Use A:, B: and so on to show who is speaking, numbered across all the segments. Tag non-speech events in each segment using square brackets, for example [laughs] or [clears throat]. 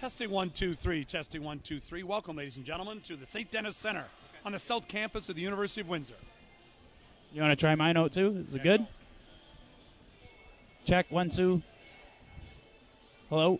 A: Testing one, two, three. Testing one, two, three. Welcome, ladies and gentlemen, to the St. Denis Center on the South Campus of the University of Windsor.
B: You want to try my note too? Is it good? Check one, two. Hello.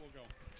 A: We'll go.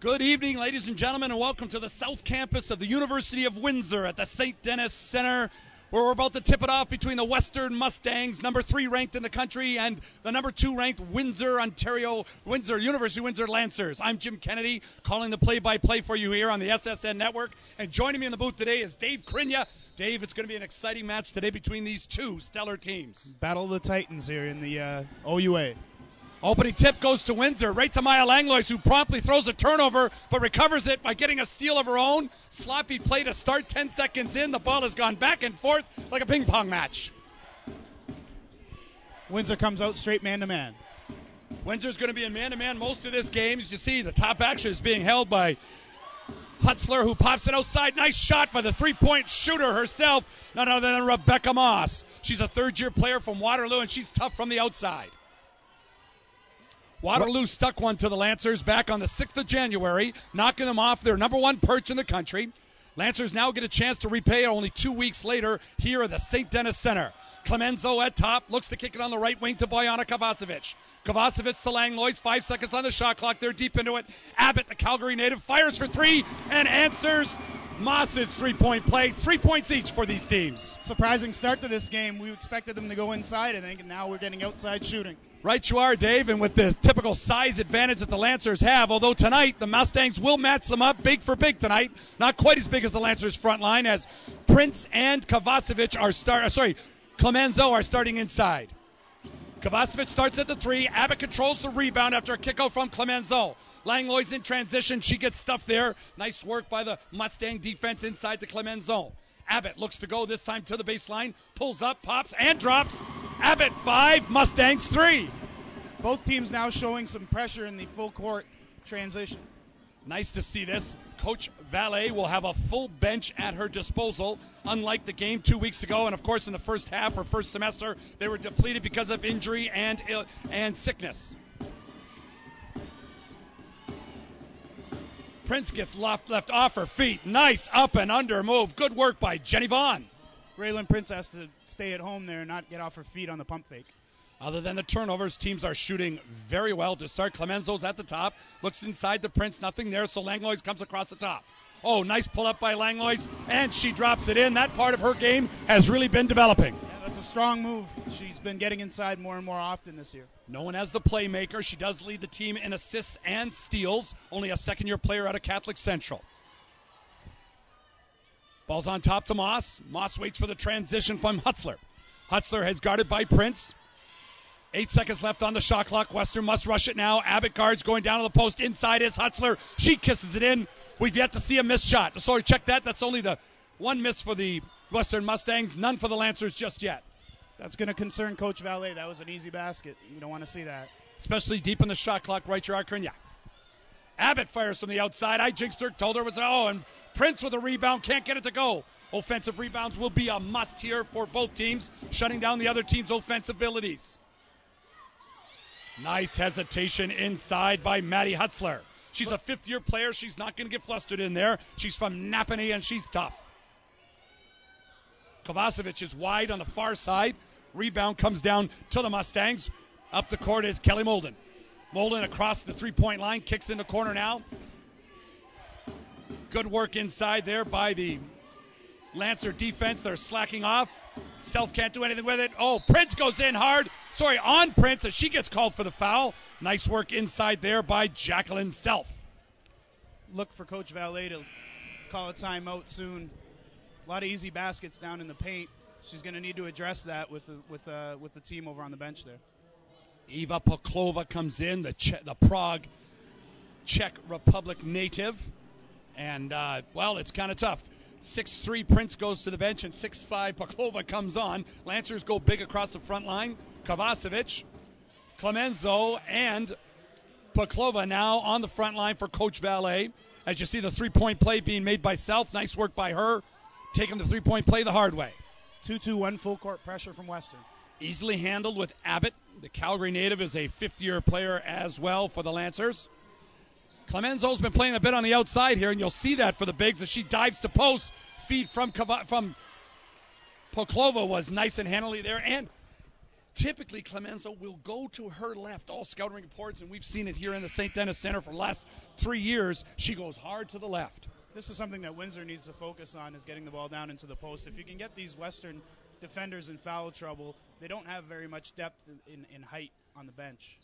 A: Good evening, ladies and gentlemen, and welcome to the South Campus of the University of Windsor at the St. Denis Center, where we're about to tip it off between the Western Mustangs, number three ranked in the country, and the number two ranked Windsor, Ontario, Windsor, University Windsor Lancers. I'm Jim Kennedy, calling the play by play for you here on the SSN Network. And joining me in the booth today is Dave Krinya. Dave, it's going to be an exciting match today between these two stellar teams.
B: Battle of the Titans here in the uh, OUA.
A: Opening tip goes to Windsor, right to Maya Langlois, who promptly throws a turnover but recovers it by getting a steal of her own. Sloppy play to start 10 seconds in. The ball has gone back and forth like a ping pong match.
B: Windsor comes out straight man to man.
A: Windsor's going to be in man to man most of this game. As you see, the top action is being held by Hutzler, who pops it outside. Nice shot by the three point shooter herself, none other than Rebecca Moss. She's a third year player from Waterloo, and she's tough from the outside. Waterloo stuck one to the Lancers back on the 6th of January, knocking them off their number one perch in the country. Lancers now get a chance to repay only two weeks later here at the St. Denis Center. Clemençon at top, looks to kick it on the right wing to Bojana Kovacevic. Kovacevic to Langlois, five seconds on the shot clock. They're deep into it. Abbott, the Calgary native, fires for three and answers Moss's three point play. Three points each for these teams.
B: Surprising start to this game. We expected them to go inside, I think, and now we're getting outside shooting.
A: Right you are, Dave, and with the typical size advantage that the Lancers have, although tonight the Mustangs will match them up big for big tonight. Not quite as big as the Lancers front line as Prince and Kovacevic are start uh, sorry, Clemençon are starting inside. Kovacevic starts at the three. Abbott controls the rebound after a kick out from Clemençon. Langlois in transition. She gets stuffed there. Nice work by the Mustang defense inside the Clemençon. Abbott looks to go this time to the baseline, pulls up, pops, and drops. Abbott five, Mustangs three.
B: Both teams now showing some pressure in the full court transition.
A: Nice to see this. Coach Vallée will have a full bench at her disposal, unlike the game two weeks ago. And of course, in the first half or first semester, they were depleted because of injury and and sickness. Prince gets left left off her feet. Nice up and under move. Good work by Jenny Vaughn.
B: Raylan Prince has to stay at home there and not get off her feet on the pump fake.
A: Other than the turnovers, teams are shooting very well to start. Clemençon's at the top, looks inside the Prince, nothing there, so Langlois comes across the top. Oh, nice pull up by Langlois, and she drops it in. That part of her game has really been developing.
B: Yeah, that's a strong move. She's been getting inside more and more often this year.
A: No one as the playmaker. She does lead the team in assists and steals. Only a second year player out of Catholic Central. Ball's on top to Moss. Moss waits for the transition from Hutzler. Hutzler has guarded by Prince. Eight seconds left on the shot clock. Western must rush it now. Abbott guards going down to the post. Inside is Hutzler. She kisses it in. We've yet to see a missed shot. Sorry, check that. That's only the one miss for the Western Mustangs. None for the Lancers just yet.
B: That's going to concern Coach Vallée. That was an easy basket. You don't want to see that.
A: Especially deep in the shot clock, right, Gerard Krinya. Abbott fires from the outside. I jinxed her, told her it was, oh, and Prince with a rebound, can't get it to go. Offensive rebounds will be a must here for both teams, shutting down the other team's offensive abilities. Nice hesitation inside by Maddie Hutzler. She's a fifth year player. She's not going to get flustered in there. She's from Napanee and she's tough. Kovacevic is wide on the far side. Rebound comes down to the Mustangs. Up the court is Kelly Molden. Molden across the three point line, kicks in the corner now. Good work inside there by the Lancer defense. They're slacking off. Self can't do anything with it. Oh, Prince goes in hard. Sorry, on Prince as she gets called for the foul. Nice work inside there by Jacqueline Self.
B: Look for Coach Vallée to call a timeout soon. A lot of easy baskets down in the paint. She's going to need to address that with the, with uh, with the team over on the bench there.
A: Eva Poklova comes in, the che- the Prague Czech Republic native, and uh, well, it's kind of tough. Six-three Prince goes to the bench, and six-five Poklova comes on. Lancers go big across the front line. Kovacevic, Clemençon, and Paklova now on the front line for Coach Vallée. As you see the three-point play being made by Self. Nice work by her. Taking the three-point play the hard way.
B: 2-2-1 full court pressure from Western.
A: Easily handled with Abbott. The Calgary native is a fifth-year player as well for the Lancers. Clemençon's been playing a bit on the outside here, and you'll see that for the bigs as she dives to post. Feed from from Poklova was nice and handily there, and typically Clemençon will go to her left. All scouting reports, and we've seen it here in the St. Denis Center for the last three years. She goes hard to the left.
B: This is something that Windsor needs to focus on is getting the ball down into the post. If you can get these Western defenders in foul trouble, they don't have very much depth in, in height on the bench.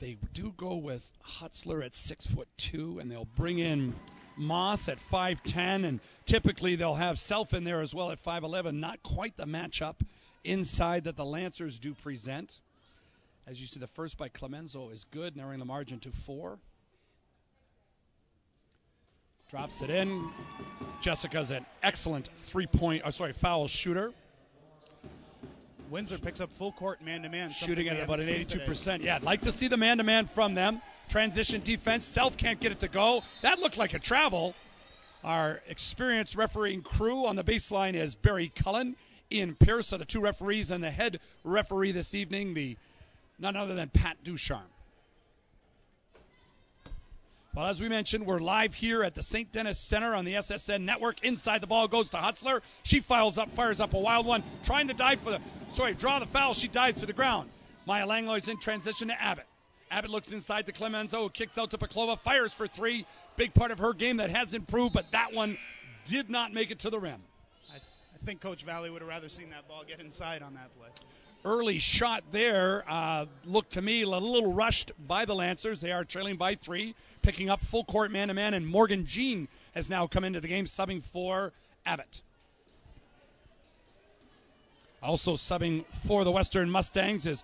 A: They do go with Hutzler at six foot two, and they'll bring in Moss at 5'10, and typically they'll have Self in there as well at 5'11. Not quite the matchup inside that the Lancers do present. As you see, the first by Clemençon is good, narrowing the margin to four. Drops it in. Jessica's an excellent three-point, oh, sorry, foul shooter.
B: Windsor picks up full court man to man.
A: Shooting at about an 82%. Yeah, I'd like to see the man to man from them. Transition defense. Self can't get it to go. That looked like a travel. Our experienced refereeing crew on the baseline is Barry Cullen, Ian Pierce are the two referees, and the head referee this evening, the none other than Pat Ducharme. Well, as we mentioned, we're live here at the St. Denis Center on the SSN network. Inside the ball goes to Hutzler. She files up, fires up a wild one, trying to dive for the, sorry, draw the foul. She dives to the ground. Maya Langlois in transition to Abbott. Abbott looks inside to Clemençon, kicks out to Paklova, fires for three. Big part of her game that has improved, but that one did not make it to the rim.
B: I, I think Coach Vallée would have rather seen that ball get inside on that play
A: early shot there uh, looked to me a little rushed by the Lancers. They are trailing by three, picking up full court man to man, and Morgan Jean has now come into the game, subbing for Abbott. Also subbing for the Western Mustangs is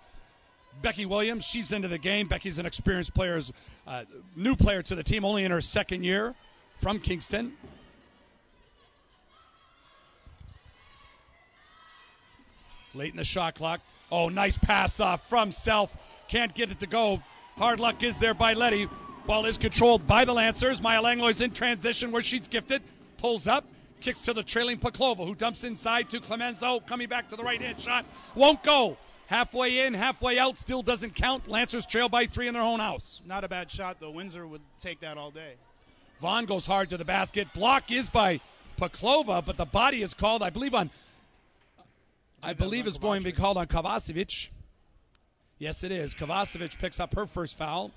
A: Becky Williams. She's into the game. Becky's an experienced player, uh, new player to the team, only in her second year from Kingston. Late in the shot clock. Oh, nice pass off from Self. Can't get it to go. Hard luck is there by Letty. Ball is controlled by the Lancers. Maya Langlois in transition where she's gifted. Pulls up. Kicks to the trailing Paklova, who dumps inside to Clemençon. Coming back to the right hand shot. Won't go. Halfway in, halfway out, still doesn't count. Lancers trail by three in their own house.
B: Not a bad shot, though. Windsor would take that all day.
A: Vaughn goes hard to the basket. Block is by Paklova, but the body is called, I believe, on I believe it's going to be called on Kovacevic. Yes, it is. Kovacevic picks up her first foul.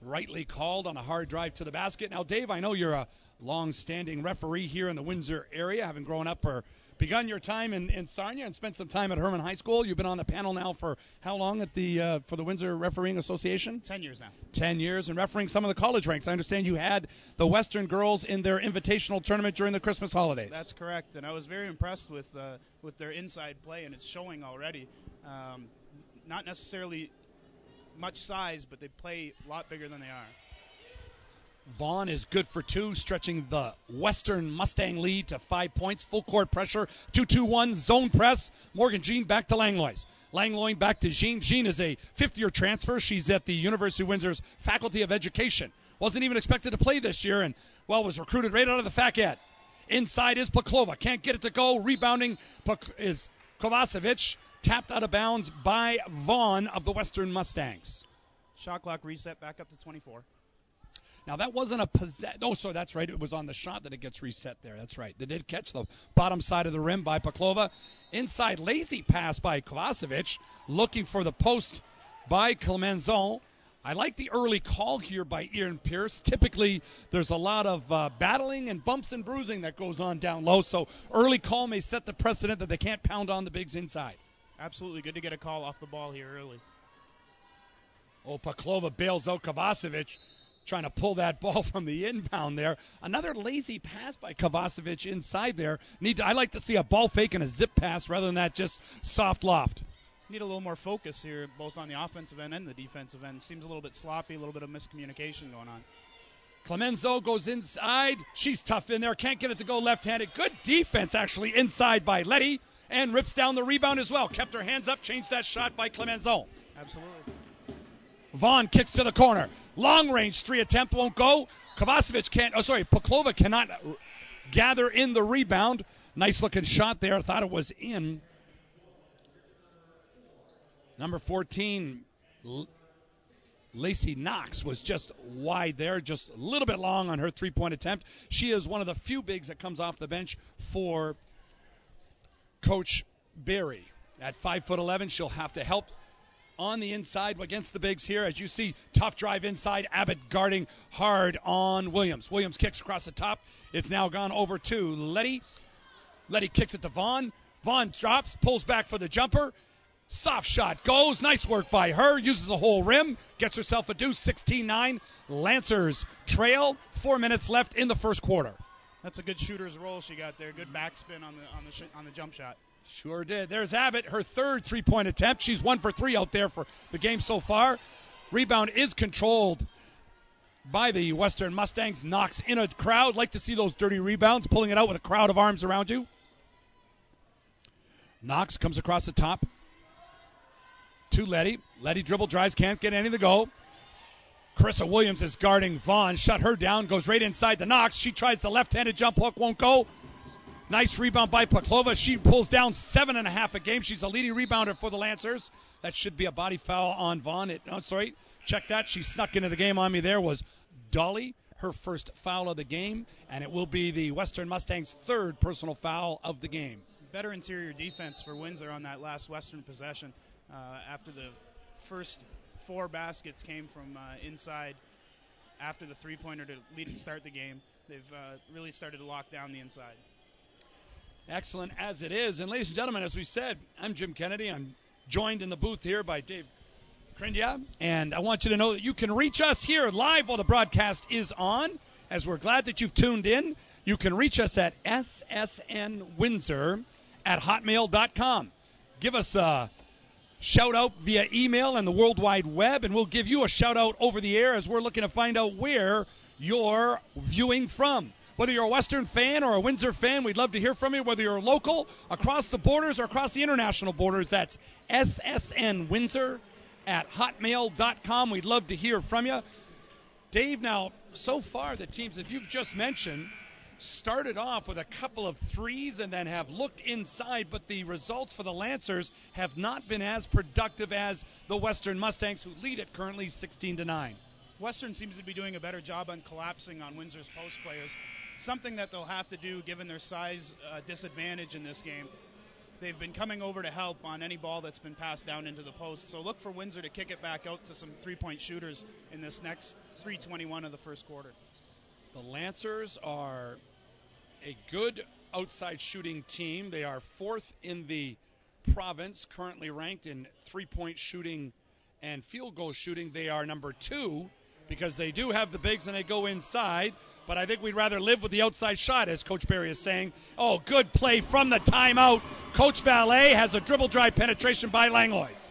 A: Rightly called on a hard drive to the basket. Now, Dave, I know you're a long-standing referee here in the Windsor area, having grown up or begun your time in, in Sarnia and spent some time at Herman High School. You've been on the panel now for how long at the uh, for the Windsor Refereeing Association?
B: Ten years now.
A: Ten years and refereeing some of the college ranks. I understand you had the Western girls in their invitational tournament during the Christmas holidays.
B: That's correct, and I was very impressed with uh, with their inside play, and it's showing already. Um, not necessarily much size, but they play a lot bigger than they are.
A: Vaughn is good for two, stretching the Western Mustang lead to five points. Full court pressure, 2 2 1 zone press. Morgan Jean back to Langlois. Langlois back to Jean. Jean is a fifth year transfer. She's at the University of Windsor's Faculty of Education. Wasn't even expected to play this year and, well, was recruited right out of the facet. Inside is Paklova. Can't get it to go. Rebounding is Kovacevic. Tapped out of bounds by Vaughn of the Western Mustangs.
B: Shot clock reset back up to 24.
A: Now that wasn't a possess. Oh, so that's right. It was on the shot that it gets reset there. That's right. They did catch the bottom side of the rim by Paklova. Inside lazy pass by Kovacevic. Looking for the post by Clemençon. I like the early call here by Ian Pierce. Typically, there's a lot of uh, battling and bumps and bruising that goes on down low. So early call may set the precedent that they can't pound on the bigs inside.
B: Absolutely good to get a call off the ball here early.
A: Oh, Paklova bails out Kovacevic trying to pull that [laughs] ball from the inbound there. Another lazy pass by Kovacevic inside there. Need to, I like to see a ball fake and a zip pass rather than that just soft loft.
B: Need a little more focus here, both on the offensive end and the defensive end. Seems a little bit sloppy, a little bit of miscommunication going on.
A: Clemençon goes inside. She's tough in there. Can't get it to go left-handed. Good defense actually inside by Letty and rips down the rebound as well. Kept her hands up. Changed that shot by Clemençon.
B: Absolutely.
A: Vaughn kicks to the corner. Long range three attempt won't go. Kovacevic can't. Oh, sorry. Poklova cannot gather in the rebound. Nice looking shot there. Thought it was in. Number 14, L- Lacey Knox was just wide there, just a little bit long on her three point attempt. She is one of the few bigs that comes off the bench for Coach Barry. At 5 foot 11, she'll have to help on the inside against the bigs here. As you see, tough drive inside. Abbott guarding hard on Williams. Williams kicks across the top. It's now gone over to Letty. Letty kicks it to Vaughn. Vaughn drops, pulls back for the jumper. Soft shot goes. Nice work by her. Uses a whole rim. Gets herself a deuce. 16 9. Lancers trail. Four minutes left in the first quarter.
B: That's a good shooter's roll she got there. Good backspin on the on the sh- on the jump shot.
A: Sure did. There's Abbott, her third three point attempt. She's one for three out there for the game so far. Rebound is controlled by the Western Mustangs. Knox in a crowd. Like to see those dirty rebounds, pulling it out with a crowd of arms around you. Knox comes across the top to Letty. Letty dribble drives, can't get any to go. Korissa Williams is guarding Vaughn. Shut her down, goes right inside the Knox. She tries the left handed jump hook, won't go. Nice rebound by Paklova. She pulls down seven and a half a game. She's a leading rebounder for the Lancers. That should be a body foul on Vaughn. It, oh, sorry, check that. She snuck into the game on me. There was Dolly, her first foul of the game, and it will be the Western Mustangs' third personal foul of the game.
B: Better interior defense for Windsor on that last Western possession. Uh, after the first four baskets came from uh, inside, after the three-pointer to lead and start the game, they've uh, really started to lock down the inside
A: excellent as it is. And ladies and gentlemen, as we said, I'm Jim Kennedy. I'm joined in the booth here by Dave Krinya. And I want you to know that you can reach us here live while the broadcast is on. As we're glad that you've tuned in, you can reach us at ssnwindsor at hotmail.com. Give us a shout out via email and the World Wide Web, and we'll give you a shout out over the air as we're looking to find out where you're viewing from. Whether you're a Western fan or a Windsor fan, we'd love to hear from you. Whether you're local, across the borders, or across the international borders, that's SSN Windsor at hotmail.com. We'd love to hear from you. Dave, now, so far, the teams that you've just mentioned started off with a couple of threes and then have looked inside, but the results for the Lancers have not been as productive as the Western Mustangs, who lead it currently 16 to 9.
B: Western seems to be doing a better job on collapsing on Windsor's post players something that they'll have to do given their size uh, disadvantage in this game. They've been coming over to help on any ball that's been passed down into the post. So look for Windsor to kick it back out to some three point shooters in this next 321 of the first quarter.
A: The Lancers are a good outside shooting team. They are fourth in the province, currently ranked in three point shooting and field goal shooting. They are number two because they do have the bigs and they go inside but I think we'd rather live with the outside shot, as Coach Barry is saying. Oh, good play from the timeout. Coach Vallée has a dribble drive penetration by Langlois.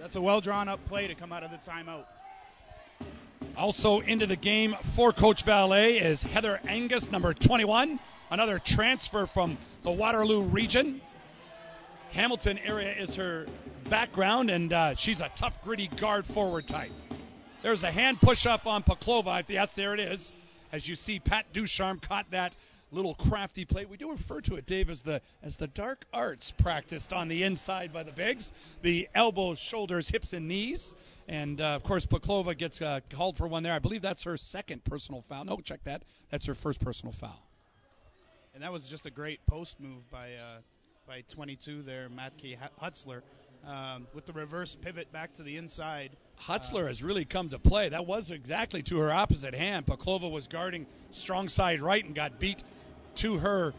B: That's a well drawn up play to come out of the timeout.
A: Also into the game for Coach Vallée is Heather Angus, number 21, another transfer from the Waterloo region. Hamilton area is her background, and uh, she's a tough, gritty guard forward type. There's a hand push up on Paklova. Yes, there it is as you see Pat Ducharme caught that little crafty play. We do refer to it, Dave, as the as the dark arts practiced on the inside by the bigs, the elbows, shoulders, hips, and knees. And uh, of course, Paklova gets uh, called for one there. I believe that's her second personal foul. No, check that. That's her first personal foul.
B: And that was just a great post move by uh, by 22 there, Matt. Hutzler um, with the reverse pivot back to the inside.
A: Hutzler uh, has really come to play. That was exactly to her opposite hand. Paklova was guarding strong side right and got beat to her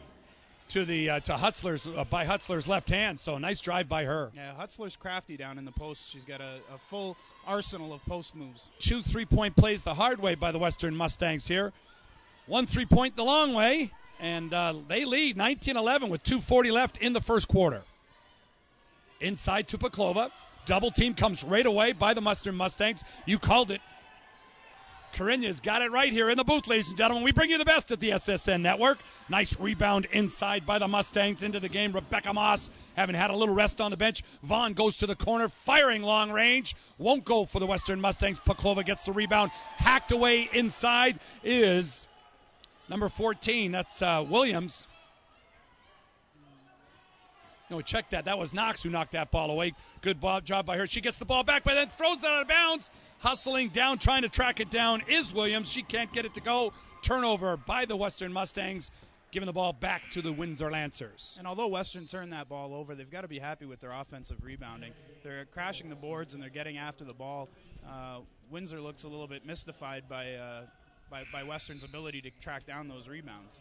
A: to the uh, to Hutzler's uh, by Hutzler's left hand. So a nice drive by her.
B: Yeah, Hutzler's crafty down in the post. She's got a, a full arsenal of post moves.
A: Two three point plays the hard way by the Western Mustangs here. One three point the long way, and uh, they lead 19-11 with 2:40 left in the first quarter. Inside to Paklova. Double team comes right away by the Western Mustangs. You called it. Krinya's got it right here in the booth, ladies and gentlemen. We bring you the best at the SSN network. Nice rebound inside by the Mustangs into the game. Rebecca Moss having had a little rest on the bench. Vaughn goes to the corner, firing long range. Won't go for the Western Mustangs. Paklova gets the rebound. Hacked away inside is number 14. That's uh, Williams. No, check that. That was Knox who knocked that ball away. Good ball, job by her. She gets the ball back, but then throws it out of bounds. Hustling down, trying to track it down is Williams. She can't get it to go. Turnover by the Western Mustangs. giving the ball back to the Windsor Lancers.
B: And although Western turned that ball over, they've got to be happy with their offensive rebounding. They're crashing the boards and they're getting after the ball. Uh, Windsor looks a little bit mystified by, uh, by, by Western's ability to track down those rebounds.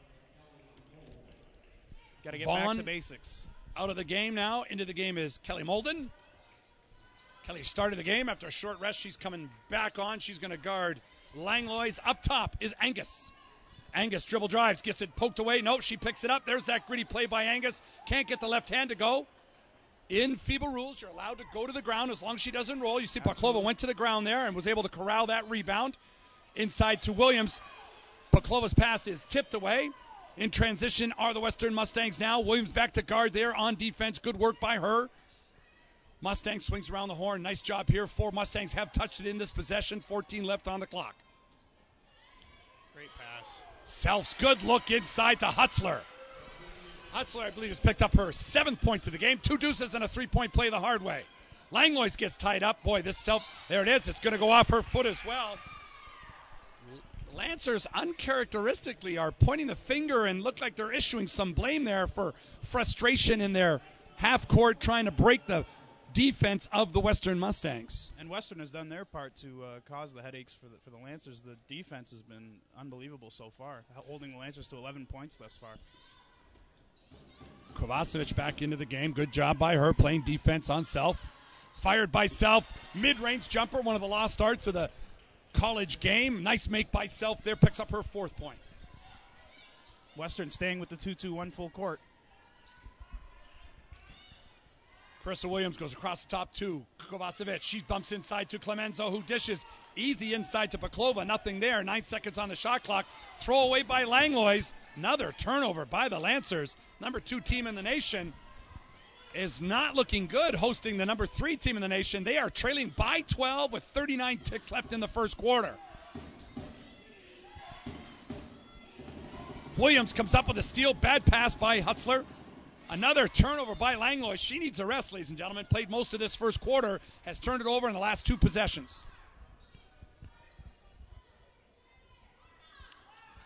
B: Got to get
A: Vaughn
B: back to basics.
A: Out of the game now. Into the game is Kelly Molden. Kelly started the game after a short rest. She's coming back on. She's going to guard Langlois. Up top is Angus. Angus dribble drives, gets it poked away. No, she picks it up. There's that gritty play by Angus. Can't get the left hand to go. In FIBA rules, you're allowed to go to the ground as long as she doesn't roll. You see, Paklova went to the ground there and was able to corral that rebound. Inside to Williams. Paklova's pass is tipped away. In transition are the Western Mustangs now. Williams back to guard there on defense. Good work by her. Mustang swings around the horn. Nice job here. Four Mustangs have touched it in this possession. 14 left on the clock.
B: Great pass.
A: Self's good look inside to Hutzler. Hutzler, I believe, has picked up her seventh point to the game. Two deuces and a three point play the hard way. Langlois gets tied up. Boy, this self, there it is. It's going to go off her foot as well. Lancers uncharacteristically are pointing the finger and look like they're issuing some blame there for frustration in their half court trying to break the defense of the Western Mustangs.
B: And Western has done their part to uh, cause the headaches for the, for the Lancers. The defense has been unbelievable so far, holding the Lancers to 11 points thus far.
A: Kovacevic back into the game. Good job by her playing defense on self. Fired by self. Mid range jumper, one of the lost arts of the college game. Nice make by self there. Picks up her fourth point.
B: Western staying with the 2 2 1 full court.
A: Korissa Williams goes across the top two. Kovacevic. She bumps inside to Clemençon, who dishes. Easy inside to Paklova. Nothing there. Nine seconds on the shot clock. Throw away by Langlois. Another turnover by the Lancers. Number two team in the nation is not looking good hosting the number three team in the nation. They are trailing by 12 with 39 ticks left in the first quarter. Williams comes up with a steal. Bad pass by Hutzler. Another turnover by Langlois. She needs a rest, ladies and gentlemen. Played most of this first quarter, has turned it over in the last two possessions.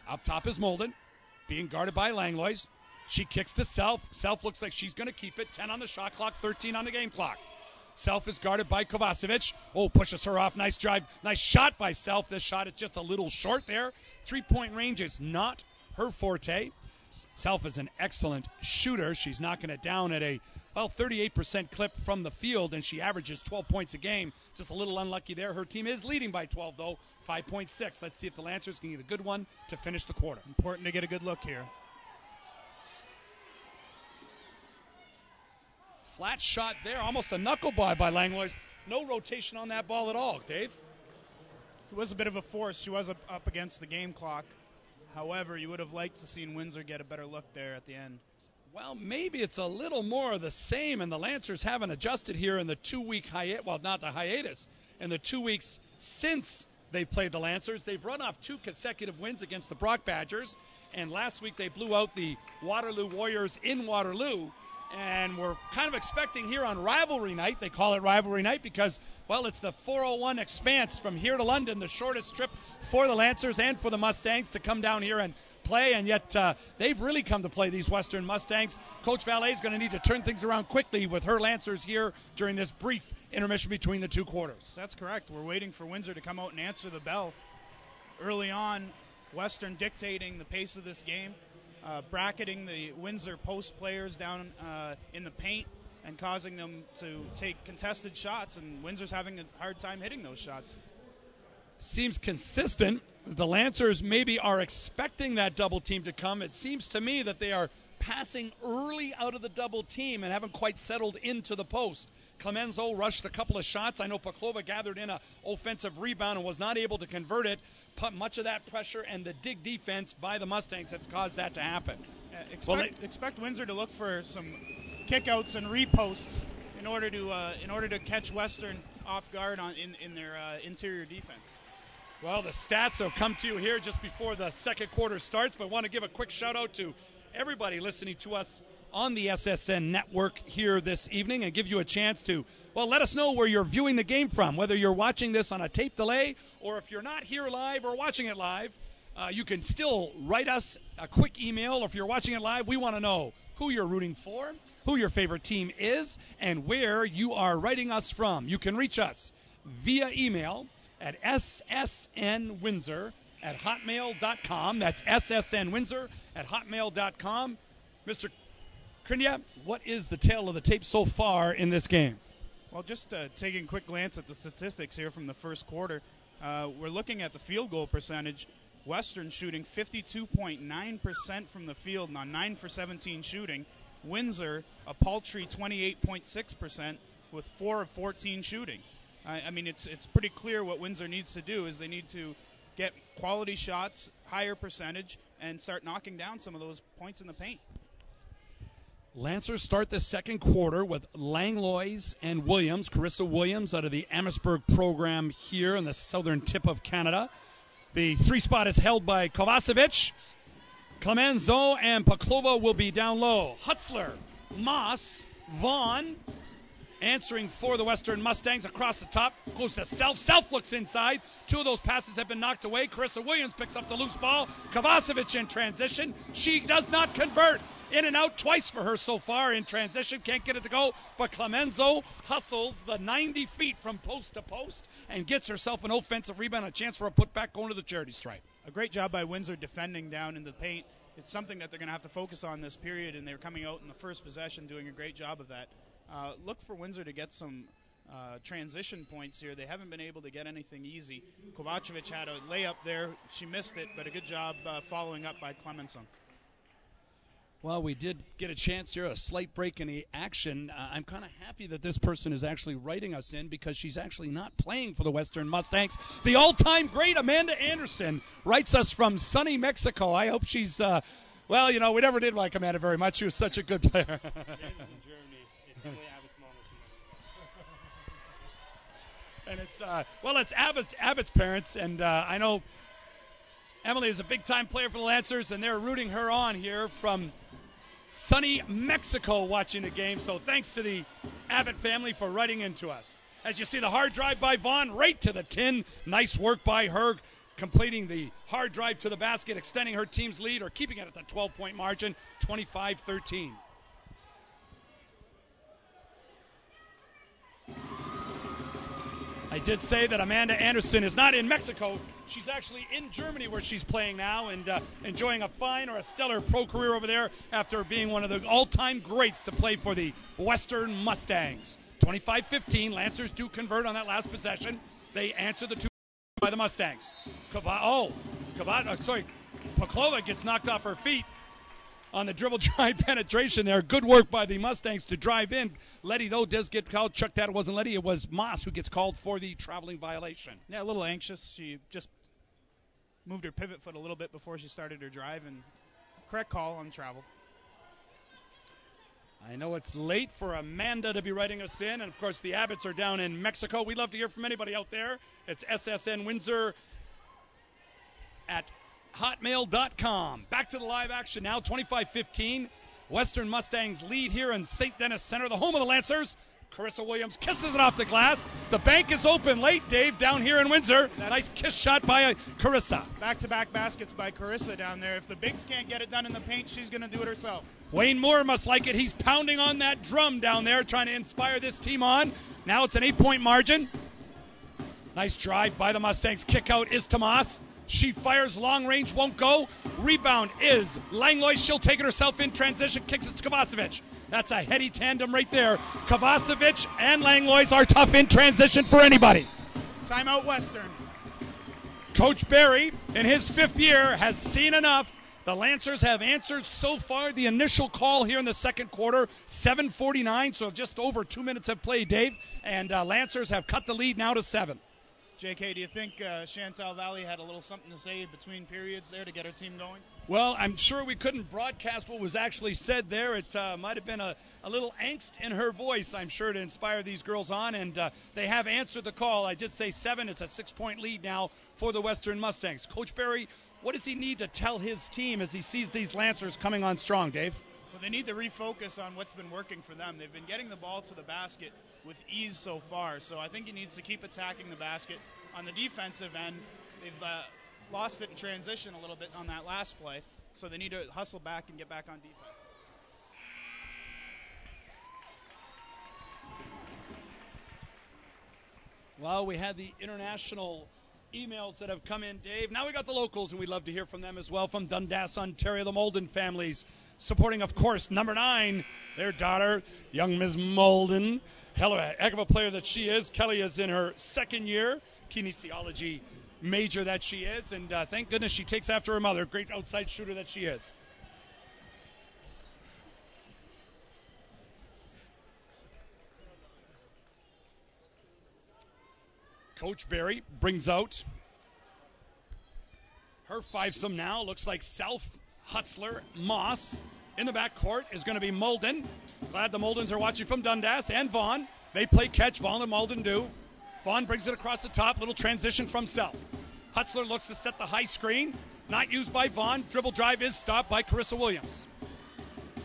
A: Up top is Molden, being guarded by Langlois. She kicks to Self. Self looks like she's going to keep it. 10 on the shot clock, 13 on the game clock. Self is guarded by Kovacevic. Oh, pushes her off. Nice drive. Nice shot by Self. This shot is just a little short there. Three point range is not her forte. Self is an excellent shooter. She's knocking it down at a well 38% clip from the field, and she averages 12 points a game. Just a little unlucky there. Her team is leading by 12 though, 5.6. Let's see if the Lancers can get a good one to finish the quarter.
B: Important to get a good look here.
A: Flat shot there, almost a knuckle by by Langlois. No rotation on that ball at all, Dave.
B: It was a bit of a force. She was up, up against the game clock. However, you would have liked to seen Windsor get a better look there at the end.
A: Well, maybe it's a little more of the same, and the Lancers haven't adjusted here in the two-week hiatus. Well, not the hiatus, in the two weeks since they played the Lancers. They've run off two consecutive wins against the Brock Badgers, and last week they blew out the Waterloo Warriors in Waterloo and we're kind of expecting here on rivalry night. They call it rivalry night because, well, it's the 401 expanse from here to London, the shortest trip for the Lancers and for the Mustangs to come down here and play. And yet uh, they've really come to play these Western Mustangs. Coach Vallée is going to need to turn things around quickly with her Lancers here during this brief intermission between the two quarters.
B: That's correct. We're waiting for Windsor to come out and answer the bell. Early on, Western dictating the pace of this game uh, bracketing the Windsor post players down uh, in the paint and causing them to take contested shots, and Windsor's having a hard time hitting those shots.
A: Seems consistent. The Lancers maybe are expecting that double team to come. It seems to me that they are passing early out of the double team and haven't quite settled into the post. Clemençon rushed a couple of shots. I know Paklova gathered in an offensive rebound and was not able to convert it. Much of that pressure and the dig defense by the Mustangs have caused that to happen.
B: Yeah, expect, well, they, expect Windsor to look for some kickouts and reposts in order to uh, in order to catch Western off guard on in, in their uh, interior defense.
A: Well, the stats will come to you here just before the second quarter starts, but I want to give a quick shout out to everybody listening to us on the SSN network here this evening and give you a chance to, well, let us know where you're viewing the game from, whether you're watching this on a tape delay or if you're not here live or watching it live. Uh, you can still write us a quick email, or if you're watching it live, we want to know who you're rooting for, who your favorite team is, and where you are writing us from. You can reach us via email at ssnwindsor at hotmail.com. That's SSN Windsor at hotmail.com. Mr. Krinya, what is the tale of the tape so far in this game?
B: Well, just uh, taking a quick glance at the statistics here from the first quarter, uh, we're looking at the field goal percentage. Western shooting 52.9% from the field on 9 for 17 shooting. Windsor, a paltry 28.6% with 4 of 14 shooting. I, I mean, it's it's pretty clear what Windsor needs to do is they need to get quality shots, higher percentage, and start knocking down some of those points in the paint.
A: Lancers start the second quarter with Langlois and Williams. Korissa Williams out of the Amherstburg program here in the southern tip of Canada. The three spot is held by Kovacevic. Clemençon and Paklova will be down low. Hutzler, Moss, Vaughn, answering for the Western Mustangs across the top. Goes to Self. Self looks inside. Two of those passes have been knocked away. Korissa Williams picks up the loose ball. Kovacevic in transition. She does not convert. In and out twice for her so far in transition. Can't get it to go. But Clemençon hustles the 90 feet from post to post and gets herself an offensive rebound, a chance for a putback going to the charity stripe.
B: A great job by Windsor defending down in the paint. It's something that they're going to have to focus on this period, and they're coming out in the first possession doing a great job of that. Uh, look for Windsor to get some uh, transition points here. They haven't been able to get anything easy. Kovacevic had a layup there. She missed it, but a good job uh, following up by Clemençon.
A: Well, we did get a chance here, a slight break in the action. Uh, I'm kind of happy that this person is actually writing us in because she's actually not playing for the Western Mustangs. The all time great Amanda Anderson writes us from sunny Mexico. I hope she's, uh, well, you know, we never did like Amanda very much. She was such a good player. [laughs] and it's, uh, well, it's Abbott's, Abbott's parents, and uh, I know Emily is a big time player for the Lancers, and they're rooting her on here from sunny Mexico watching the game. So thanks to the Abbott family for writing into us. As you see, the hard drive by Vaughn right to the tin. Nice work by her, completing the hard drive to the basket, extending her team's lead or keeping it at the 12 point margin, 25 13. I did say that Amanda Anderson is not in Mexico. She's actually in Germany where she's playing now and uh, enjoying a fine or a stellar pro career over there after being one of the all time greats to play for the Western Mustangs. 25 15. Lancers do convert on that last possession. They answer the two by the Mustangs. Kava- oh, Kava- uh, sorry. Paklova gets knocked off her feet on the dribble [laughs] drive penetration there. Good work by the Mustangs to drive in. Letty, though, does get called. Chuck that it wasn't Letty. It was Moss who gets called for the traveling violation.
B: Yeah, a little anxious. She just moved her pivot foot a little bit before she started her drive, and correct call on travel.
A: I know it's late for Amanda to be writing us in, and of course the Abbotts are down in Mexico. We'd love to hear from anybody out there. It's SSN Windsor at hotmail.com. Back to the live action now, 25 15. Western Mustangs lead here in St. Denis Center, the home of the Lancers. Korissa Williams kisses it off the glass. The bank is open late, Dave, down here in Windsor.
B: That's
A: nice kiss shot by uh, Korissa.
B: Back to back baskets by Korissa down there. If the bigs can't get it done in the paint, she's going to do it herself.
A: Wayne Moore must like it. He's pounding on that drum down there, trying to inspire this team on. Now it's an eight point margin. Nice drive by the Mustangs. Kick out is Tomas. She fires long range, won't go. Rebound is Langlois. She'll take it herself in transition, kicks it to Kovacevic. That's a heady tandem right there. Kovacevic and Langlois are tough in transition for anybody.
B: Timeout Western.
A: Coach Barry, in his fifth year, has seen enough. The Lancers have answered so far the initial call here in the second quarter, 7:49, so just over two minutes have played, Dave, and uh, Lancers have cut the lead now to seven.
B: JK, do you think uh, Chantal Vallée had a little something to say between periods there to get her team going?
A: Well, I'm sure we couldn't broadcast what was actually said there. It uh, might have been a, a little angst in her voice, I'm sure, to inspire these girls on, and uh, they have answered the call. I did say seven. It's a six point lead now for the Western Mustangs. Coach Barry, what does he need to tell his team as he sees these Lancers coming on strong, Dave?
B: Well, they need to refocus on what's been working for them. They've been getting the ball to the basket with ease so far, so I think he needs to keep attacking the basket. On the defensive end, they've uh, lost it in transition a little bit on that last play, so they need to hustle back and get back on defense.
A: Well, we had the international emails that have come in, Dave. Now we got the locals, and we'd love to hear from them as well from Dundas, Ontario, the Molden families. Supporting, of course, number nine, their daughter, young Ms. Molden. Hell of a heck of a player that she is. Kelly is in her second year, kinesiology major that she is, and uh, thank goodness she takes after her mother. Great outside shooter that she is. Coach Barry brings out her fivesome now. Looks like Self, Hutzler, Moss. In the back court is going to be Molden. Glad the Moldens are watching from Dundas and Vaughn. They play catch. Vaughn and Molden do. Vaughn brings it across the top. Little transition from Self. Hutzler looks to set the high screen. Not used by Vaughn. Dribble drive is stopped by Korissa Williams.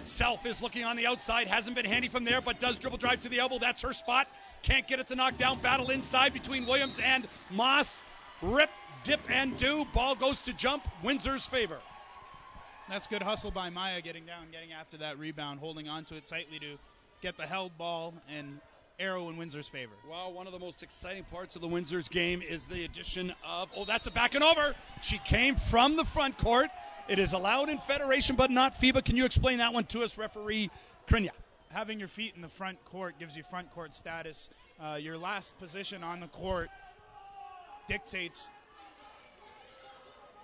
A: Self is looking on the outside. Hasn't been handy from there, but does dribble drive to the elbow. That's her spot. Can't get it to knock down. Battle inside between Williams and Moss. Rip, dip, and do. Ball goes to jump. Windsor's favor.
B: That's good hustle by Maya getting down, getting after that rebound, holding on to it tightly to get the held ball and arrow in Windsor's favor.
A: Well, one of the most exciting parts of the Windsor's game is the addition of. Oh, that's a back and over. She came from the front court. It is allowed in Federation, but not FIBA. Can you explain that one to us, referee Krinya?
B: having your feet in the front court gives you front court status. Uh, your last position on the court dictates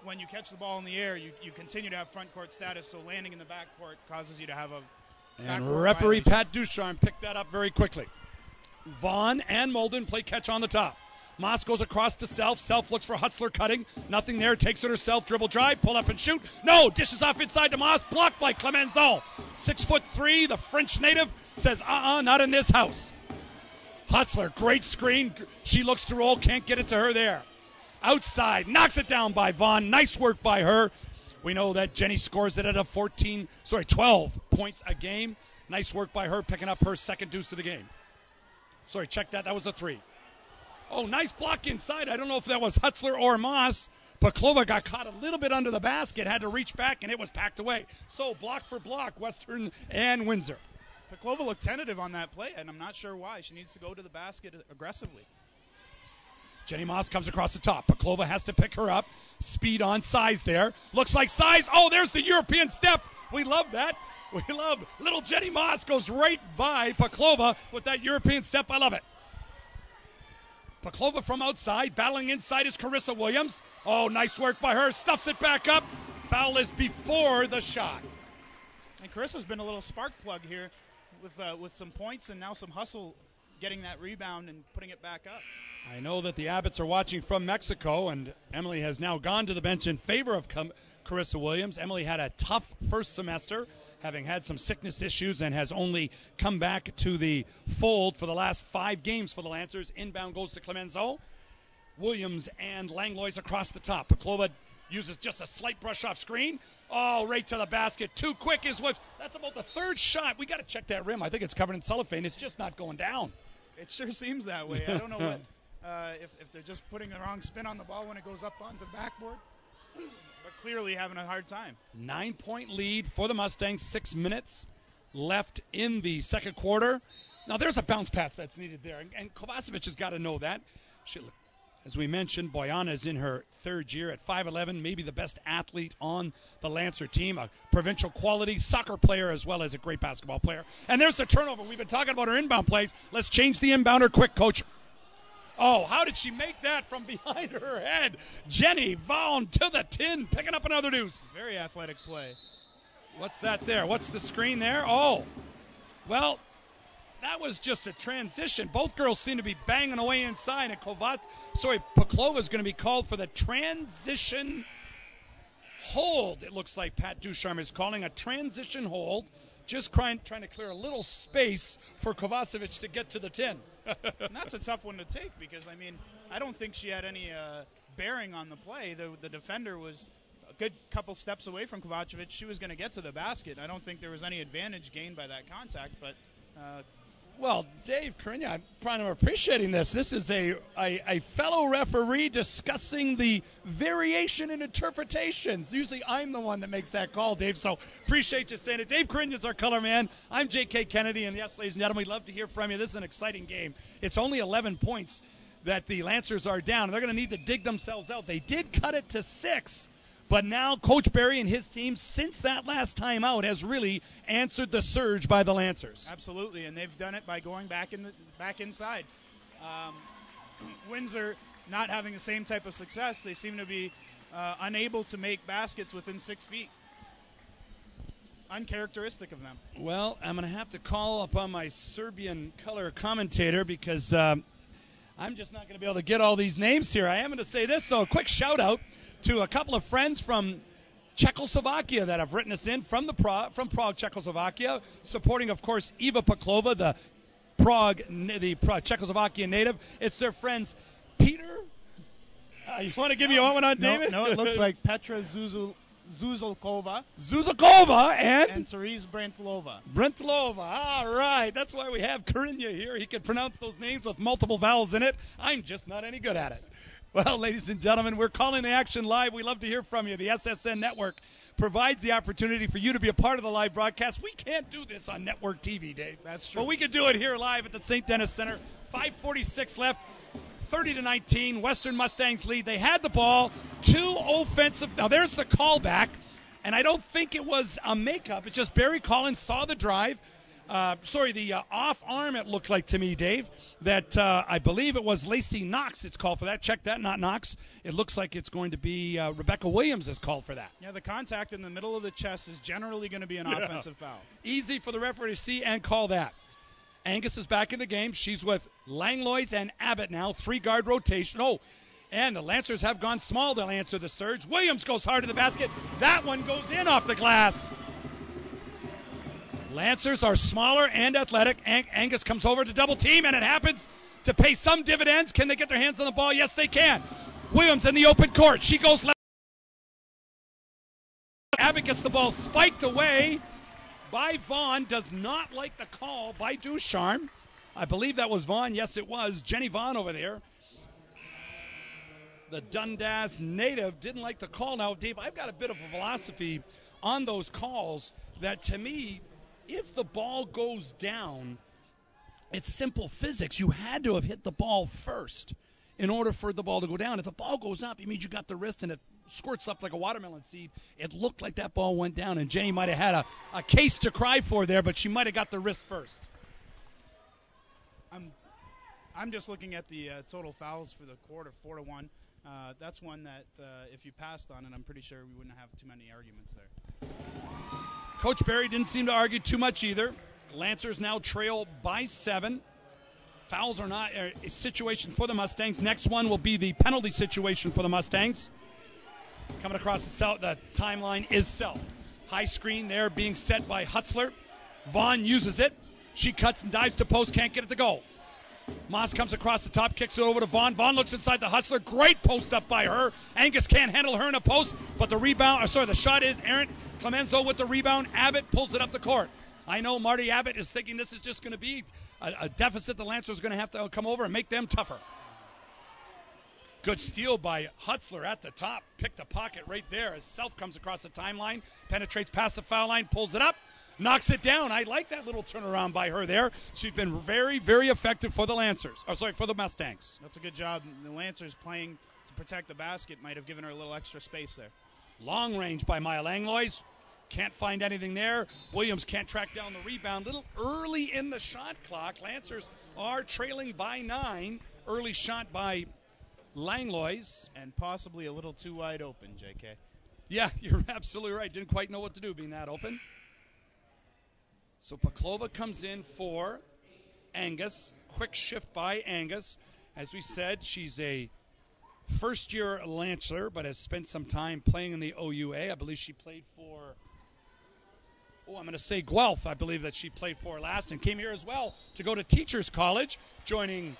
B: when you catch the ball in the air, you, you continue to have front court status. So landing in the back court causes you to have a.
A: And referee violation. Pat Ducharme picked that up very quickly. Vaughn and Molden play catch on the top. Moss goes across to Self. Self looks for Hutzler cutting. Nothing there. Takes it herself. Dribble drive. Pull up and shoot. No. Dishes off inside to Moss. Blocked by Clemençon. Six foot three. The French native says, uh uh not in this house. Hutzler, great screen. She looks to roll. Can't get it to her there. Outside. Knocks it down by Vaughn. Nice work by her. We know that Jenny scores it at a 14, sorry, 12 points a game. Nice work by her picking up her second deuce of the game. Sorry, check that. That was a three. Oh, nice block inside. I don't know if that was Hutzler or Moss. but Paklova got caught a little bit under the basket, had to reach back, and it was packed away. So block for block, Western and Windsor.
B: Paklova looked tentative on that play, and I'm not sure why. She needs to go to the basket aggressively.
A: Jenny Moss comes across the top. Paklova has to pick her up. Speed on size there. Looks like size. Oh, there's the European step. We love that. [laughs] We love little Jenny Moss goes right by Paklova with that European step. I love it. Paklova from outside, battling inside is Korissa Williams. Oh, nice work by her. Stuffs it back up. Foul is before the shot.
B: And Korissa's been a little spark plug here with uh, with some points and now some hustle getting that rebound and putting it back up.
A: I know that the Abbots are watching from Mexico, and Emily has now gone to the bench in favor of Korissa Williams. Emily had a tough first semester having had some sickness issues and has only come back to the fold for the last five games for the Lancers. Inbound goes to Clemençon. Williams and Langlois across the top. Paklova uses just a slight brush off screen. Oh, right to the basket. Too quick is what. That's about the third shot. We got to check that rim. I think it's covered in cellophane. It's just not going down.
B: It sure seems that way. I don't know what [laughs] uh, if, if they're just putting the wrong spin on the ball when it goes up onto the backboard but clearly having a hard time.
A: Nine point lead for the Mustangs, six minutes left in the second quarter. Now there's a bounce pass that's needed there, and, and Kovacevic has got to know that. She, as we mentioned, Bojana is in her third year at 5'11, maybe the best athlete on the Lancer team, a provincial quality soccer player as well as a great basketball player. And there's the turnover. We've been talking about her inbound plays. Let's change the inbounder quick, coach. Oh, how did she make that from [laughs] behind her head? Jenny Vaughn to the tin, picking up another deuce.
B: Very athletic play.
A: What's that there? What's the screen there? Oh, well, that was just a transition. Both girls seem to be banging away inside, and Kovat, sorry, Paklova is going to be called for the transition hold. It looks like Pat Ducharme is calling a transition hold just trying, trying to clear a little space for Kovacevic to get to the 10.
B: and [laughs] that's a tough one to take because, I mean, I don't think she had any uh, bearing on the play. The, the defender was a good couple steps away from Kovacevic. She was going to get to the basket. I don't think there was any advantage gained by that contact, but uh,
A: Well, Dave Krinya, I'm kind of appreciating this. This is a, a, a fellow referee discussing the variation in interpretations. Usually I'm the one that makes that call, Dave, so appreciate you saying it. Dave Krinya is our color man. I'm J.K. Kennedy, and yes, ladies and gentlemen, we'd love to hear from you. This is an exciting game. It's only 11 points that the Lancers are down. They're going to need to dig themselves out. They did cut it to six but now Coach Barry and his team, since that last time out, has really answered the surge by the Lancers.
B: Absolutely, and they've done it by going back in the back inside. Um, Windsor not having the same type of success. They seem to be uh, unable to make baskets within six feet. Uncharacteristic of them.
A: Well, I'm going to have to call upon my Serbian color commentator because um, I'm just not going to be able to get all these names here. I am going to say this, so a quick shout out to a couple of friends from Czechoslovakia that have written us in from the Prague, from Prague, Czechoslovakia, supporting, of course, Eva Paklova, the Prague, the Prague, Czechoslovakian native. It's their friends Peter. Uh, you want to give me one on David?
B: No, no, it looks [laughs] like Petra Zuzul. Zuzulkova.
A: Zuzulkova and?
B: And Therese Brentlova.
A: Brentlova. All right. That's why we have Krinya here. He can pronounce those names with multiple vowels in it. I'm just not any good at it. Well, ladies and gentlemen, we're calling the action live. We love to hear from you. The SSN network provides the opportunity for you to be a part of the live broadcast. We can't do this on network TV, Dave.
B: That's true.
A: But we can do it here live at the St. Denis Center. 546 left. 30 to 19. Western Mustangs lead. They had the ball. Two offensive. Now there's the callback, and I don't think it was a makeup. It's just Barry Collins saw the drive, uh, sorry, the uh, off arm, it looked like to me, Dave, that uh, I believe it was Lacey Knox it's called for that. Check that, not Knox. It looks like it's going to be uh, Rebecca Williams is called for that.
B: Yeah, the contact in the middle of the chest is generally going to be an yeah. offensive foul. [laughs]
A: Easy for the referee to see and call that. Angus is back in the game. She's with Langlois and Abbott now. Three guard rotation. Oh, and the Lancers have gone small. They'll answer the surge. Williams goes hard to the basket. That one goes in off the glass. Lancers are smaller and athletic. Ang- Angus comes over to double team, and it happens to pay some dividends. Can they get their hands on the ball? Yes, they can. Williams in the open court. She goes left. Abbott gets the ball spiked away by Vaughn. Does not like the call by Ducharme. I believe that was Vaughn. Yes, it was. Jenny Vaughn over there. The Dundas native didn't like the call. Now, Dave, I've got a bit of a philosophy on those calls that to me if the ball goes down, it's simple physics. You had to have hit the ball first in order for the ball to go down. If the ball goes up, it means you got the wrist and it squirts up like a watermelon seed. It looked like that ball went down, and Jenny might have had a, a case to cry for there, but she might have got the wrist first.
B: I'm, I'm just looking at the uh, total fouls for the quarter, four to one. Uh, that's one that uh, if you passed on it, I'm pretty sure we wouldn't have too many arguments there.
A: Coach Barry didn't seem to argue too much either. Lancers now trail by seven. Fouls are not a situation for the Mustangs. Next one will be the penalty situation for the Mustangs. Coming across the, cell, the timeline is Self. High screen there being set by Hutzler. Vaughn uses it. She cuts and dives to post, can't get it to go. Moss comes across the top, kicks it over to Vaughn. Vaughn looks inside the Hutzler. Great post up by her. Angus can't handle her in a post, but the rebound, or sorry, the shot is Aaron Clemençon with the rebound. Abbott pulls it up the court. I know Marty Abbott is thinking this is just going to be a, a deficit the Lancers are going to have to uh, come over and make them tougher. Good steal by Hutzler at the top. Picked the pocket right there as Self comes across the timeline, penetrates past the foul line, pulls it up knocks it down. I like that little turnaround by her there. She's been very, very effective for the Lancers. Oh, sorry, for the Mustangs.
B: That's a good job. The Lancers playing to protect the basket might have given her a little extra space there.
A: Long range by Maya Langlois. Can't find anything there. Williams can't track down the rebound. Little early in the shot clock. Lancers are trailing by nine. Early shot by Langlois.
B: And possibly a little too wide open, JK.
A: Yeah, [laughs] you're absolutely right. Didn't quite know what to do being that open. So Paklova comes in for Angus. Quick shift by Angus. As we said, she's a first year Lancer, but has spent some time playing in the OUA. I believe she played for, oh, I'm going to say Guelph, I believe that she played for last, and came here as well to go to Teachers College, joining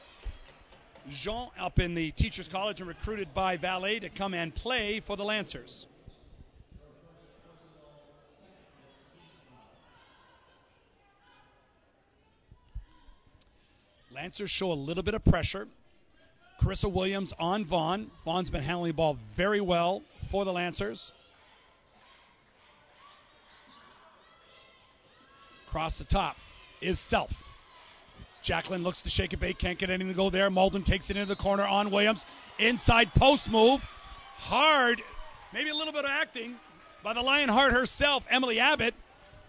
A: Jean up in the Teachers College and recruited by Vallée to come and play for the Lancers. Lancers show a little bit of pressure. Korissa Williams on Vaughn. Vaughn's been handling the ball very well for the Lancers. Across the top is Self. Jacqueline looks to shake it bait, can't get anything to go there. Molden takes it into the corner on Williams. Inside post move. Hard, maybe a little bit of acting by the Lionheart herself, Emily Abbott.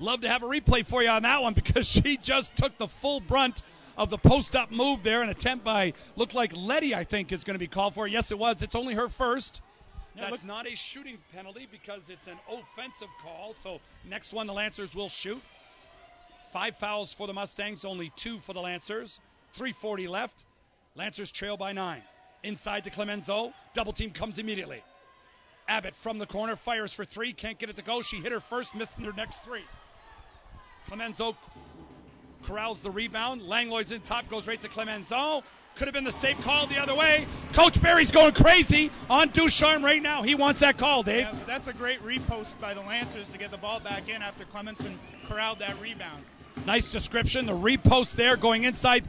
A: Love to have a replay for you on that one [laughs] because she just took the full brunt of the post up move there. An attempt by, looked like Letty, I think, is going to be called for. Yes, it was. It's only her first. That's look, not a shooting penalty because it's an offensive call. So next one, the Lancers will shoot. Five fouls for the Mustangs, only two for the Lancers. 340 left. Lancers trail by nine. Inside to Clemençon. Double team comes immediately. Abbott from the corner fires for three. Can't get it to go. She hit her first, missing her next three. Clemençon corrals the rebound. Langlois in top, goes right to Clemençon. Could have been the same call the other way. Coach Barry's going crazy on Ducharme right now. He wants that call, Dave. Yeah,
B: that's a great repost by the Lancers to get the ball back in after Clemençon corralled that rebound.
A: Nice description. The repost there going inside.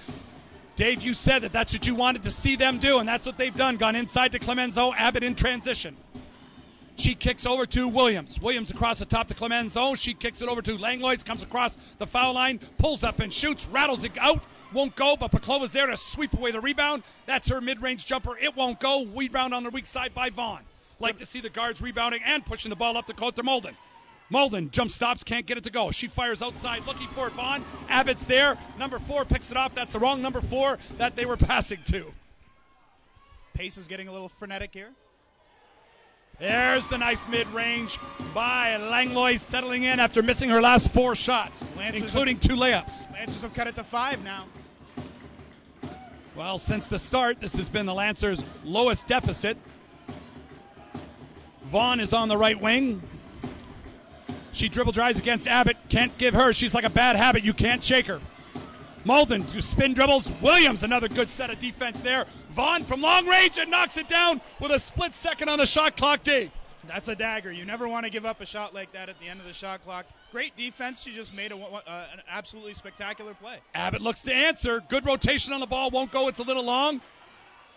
A: Dave, you said that that's what you wanted to see them do, and that's what they've done. Gone inside to Clemençon. Abbott in transition. She kicks over to Williams. Williams across the top to Clemençon. She kicks it over to Langlois. Comes across the foul line. Pulls up and shoots. Rattles it out. Won't go, but Paklova's there to sweep away the rebound. That's her mid-range jumper. It won't go. We rebound on the weak side by Vaughn. Like to see the guards rebounding and pushing the ball up to Coulter Molden. Molden jump stops, can't get it to go. She fires outside, looking for it. Vaughn. Abbott's there. Number four picks it off. That's the wrong number four that they were [laughs] passing to.
B: Pace is getting a little frenetic here.
A: There's the nice mid-range by Langlois settling in after missing her last four shots, Lancers including have, two layups.
B: Lancers have cut it to five now.
A: Well, since the start, this has been the Lancers' lowest deficit. Vaughn is on the right wing. She dribble drives against Abbott. Can't give her. She's like a bad habit. You can't shake her. Molden to spin dribbles. Williams, another good set of defense there. Vaughn from long range and knocks it down with a split second on the shot clock, Dave.
B: That's a dagger. You never want to give up a shot like that at the end of the shot clock. Great defense. She just made a, uh, an absolutely spectacular play.
A: Abbott looks to answer. Good rotation on the ball. Won't go. It's a little long.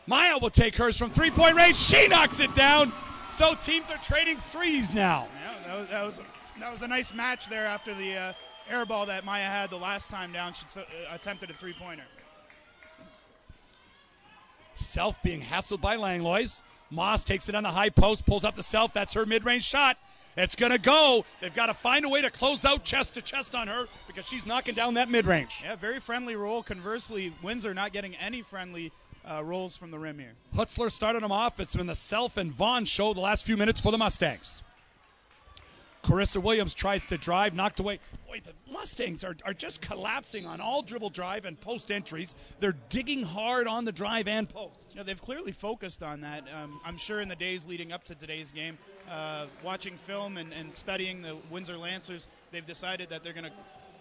A: Maya will take hers from three point range. She knocks it down. So teams are trading threes now.
B: Yeah, that was, that was that was a nice match there after the uh, air ball that Maya had the last time down. She t- uh, attempted a three pointer.
A: Self being hassled by Langlois. Moss takes it on the high post, pulls up the self. That's her mid range shot. It's going to go. They've got to find a way to close out chest to chest on her because she's knocking down that mid range.
B: Yeah, very friendly roll. Conversely, Windsor not getting any friendly uh, rolls from the rim here.
A: Hutzler started them off. It's been the Self and Vaughn show the last few minutes for the Mustangs. Korissa Williams tries to drive, knocked away. Boy, the Mustangs are, are just collapsing on all dribble drive and post entries. They're digging hard on the drive and post.
B: You know, they've clearly focused on that. Um, I'm sure in the days leading up to today's game, uh, watching film and, and studying the Windsor Lancers, they've decided that they're going to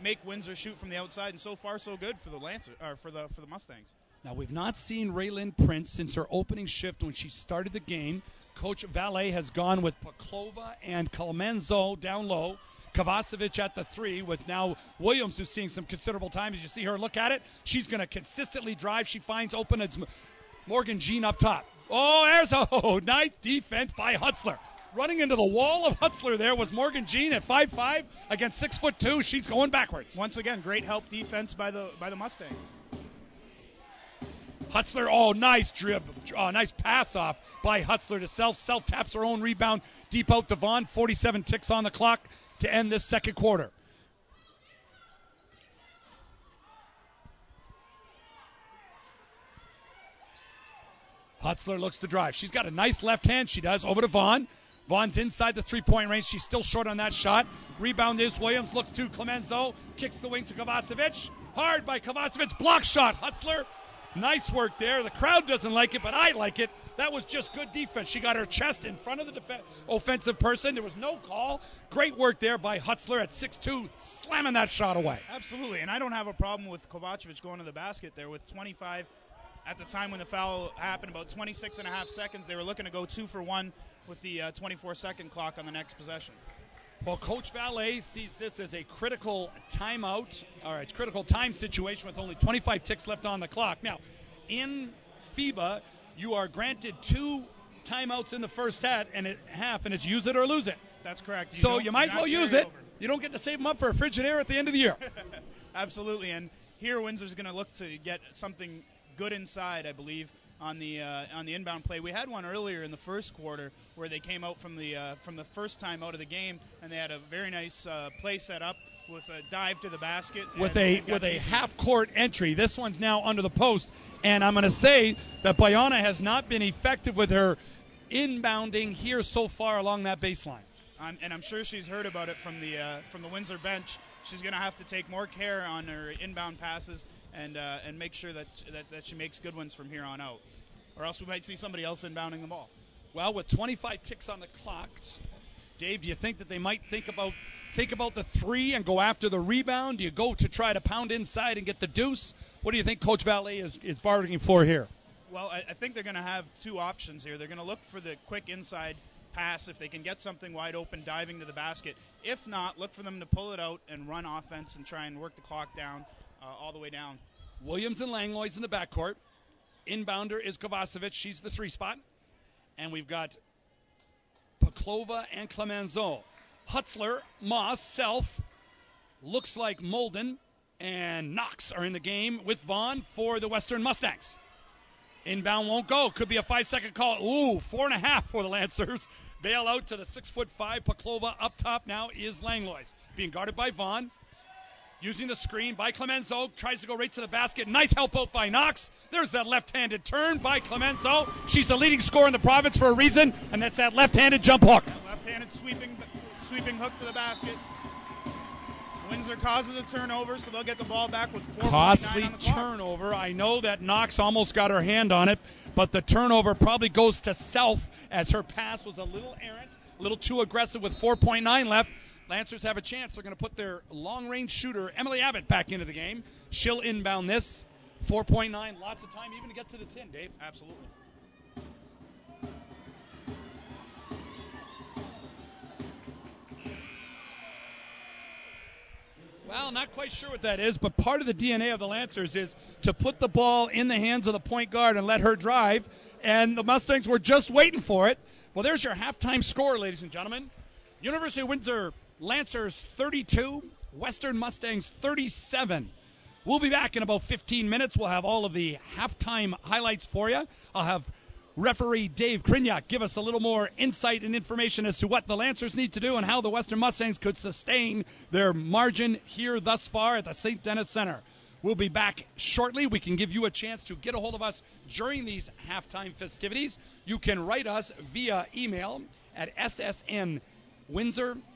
B: make Windsor shoot from the outside, and so far so good for the Lancers or for the for the Mustangs.
A: Now we've not seen Raylyn Prince since her opening shift when she started the game. Coach Vallée has gone with Paklova and Clemençon down low. Kovacevic at the three, with now Williams, who's seeing some considerable time. As you see her look at it, she's going to consistently drive. She finds open. It's Morgan Jean up top. Oh, there's a [laughs] oh, nice defense by Hutzler. Running into the wall of Hutzler there was Morgan Jean at 5'5 against 6 foot 2. She's going backwards.
B: Once again, great help defense by the by the Mustangs.
A: Hutzler, oh, nice drib, oh, nice pass off by Hutzler to Self. Self taps her own rebound deep out to Vaughn. 47 ticks on the clock to end this second quarter. Hutzler looks to drive. She's got a nice left hand. She does over to Vaughn. Vaughn's inside the three-point range. She's still short on that shot. Rebound is Williams. Looks to Clemençon. Kicks the wing to Kovacevic. Hard by Kovacevic. Block shot. Hutzler Nice work there. The crowd doesn't like it, but I like it. That was just good defense. She got her chest in front of the def- offensive person. There was no call. Great work there by Hutzler at 6'2, slamming that shot away.
B: Absolutely. And I don't have a problem with Kovacevic going to the basket there with 25 at the time when the foul happened, about 26 and a half seconds. They were looking to go two for one with the uh, 24 second clock on the next possession.
A: Well, Coach Vallée sees this as a critical timeout, or a critical time situation with only 25 ticks left on the clock. Now, in FIBA, you are granted two timeouts in the first half, and it, half, and it's use it or lose it.
B: That's correct. You
A: so you might as well use it.
B: over.
A: You don't get to save them up for a Frigidaire at the end of the year. [laughs]
B: Absolutely, and here Windsor's going to look to get something good inside, I believe, on the uh, on the inbound play. We had one earlier in the first quarter where they came out from the uh, from the first time out of the game, and they had a very nice uh, play set up with a dive to the basket
A: with a with a half court entry. This one's now under the post, and I'm going to say that Bayana has not been effective with her inbounding here so far along that baseline.
B: I'm, and I'm sure she's heard about it from the uh, from the Windsor bench. She's going to have to take more care on her inbound passes and uh, and make sure that, that that she makes good ones from here on out, or else we might see somebody else inbounding the ball.
A: Well, with 25 ticks on the clock, Dave, do you think that they might think about think about the three and go after the rebound? Do you go to try to pound inside and get the deuce? What do you think Coach Vallée is, is bargaining for here?
B: Well, I, I think they're going to have two options here. They're going to look for the quick inside pass if they can get something wide open diving to the basket. If not, look for them to pull it out and run offense and try and work the clock down uh, all the way down.
A: Williams and Langlois in the backcourt. Inbounder is Kovacevic. She's the three spot. And we've got Paklova and Clemençon. Hutzler, Moss, Self, looks like Molden, and Knox are in the game with Vaughn for the Western Mustangs. Inbound won't go. Could be a five second call. Ooh, four and a half for the Lancers. Bail out to the six foot five Paklova. Up top now is Langlois. Being guarded by Vaughn. Using the screen by Clemençon. Tries to go right to the basket. Nice help out by Knox. There's that left handed turn by Clemençon. She's the leading scorer in the province for a reason, and that's that left handed jump hook.
B: Left-handed sweeping sweeping hook to the basket. Windsor causes a turnover, so they'll get the ball back with four.
A: Costly
B: on the clock.
A: turnover. I know that Knox almost got her hand on it, but the turnover probably goes to self as her pass was a little errant, a little too aggressive with 4.9 left. Lancers have a chance. They're going to put their long range shooter, Emily Abbott, back into the game. She'll inbound this. 4.9, lots of time even to get to the 10, Dave.
B: Absolutely.
A: Well, not quite sure what that is, but part of the DNA of the Lancers is to put the ball in the hands of the point guard and let her drive. And the Mustangs were just waiting for it. Well, there's your halftime score, ladies and gentlemen. University of Windsor Lancers 32, Western Mustangs 37. We'll be back in about 15 minutes. We'll have all of the halftime highlights for you. I'll have referee Dave Krinya give us a little more insight and information as to what the Lancers need to do and how the Western Mustangs could sustain their margin here thus far at the St. Denis Center. We'll be back shortly. We can give you a chance to get a hold of us during these halftime festivities. You can write us via email at ssnwindsor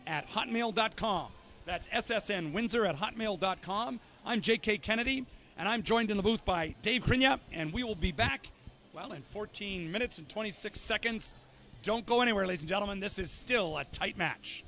A: at hotmail.com. That's ssnwindsor at hotmail.com. I'm J.K. Kennedy, and I'm joined in the booth by Dave Krinya, and we will be back, well, in 14 minutes and 26 seconds. Don't go anywhere, ladies and gentlemen. This is still a tight match.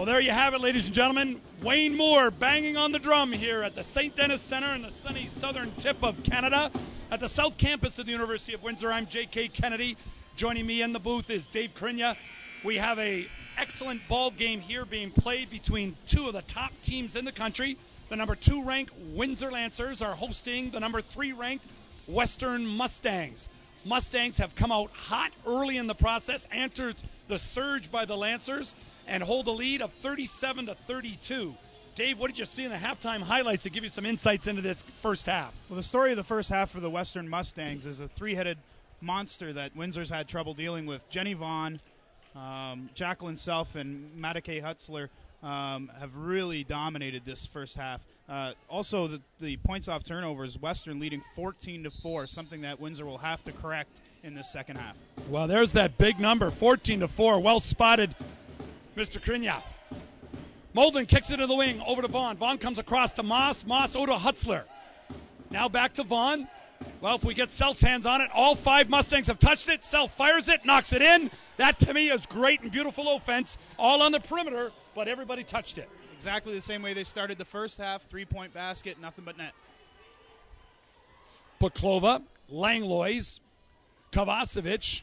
A: Well, there you have it, ladies and gentlemen. Wayne Moore banging on the drum here at the St. Denis Center in the sunny southern tip of Canada at the South Campus of the University of Windsor. I'm J.K. Kennedy. Joining me in the booth is Dave Krinya. We have a excellent ball game here being played between two of the top teams in the country. The number two ranked Windsor Lancers are hosting the number three ranked Western Mustangs. Mustangs have come out hot early in the process, entered the surge by the Lancers, and hold a lead of 37 to 32. Dave, what did you see in the halftime highlights to give you some insights into this first half?
B: Well, the story of the first half for the Western Mustangs is a three-headed monster that Windsor's had trouble dealing with. Jenny Vaughn, um, Jacqueline Self, and Madike Hutzler um, have really dominated this first half. Uh, also, the, the points off turnovers, Western leading 14 to 4, something that Windsor will have to correct in this second half.
A: Well, there's that big number, 14 to 4. Well spotted, Mr. Krinya. Molden kicks it to the wing, over to Vaughn. Vaughn comes across to Moss. Moss, Oda Hutzler. Now back to Vaughn. Well, if we get Self's hands on it, all five Mustangs have touched it. Self fires it, knocks it in. That to me is great and beautiful offense, all on the perimeter, but everybody touched it.
B: Exactly the same way they started the first half, three point basket, nothing but net.
A: Paklova, Langlois, Kovacevic,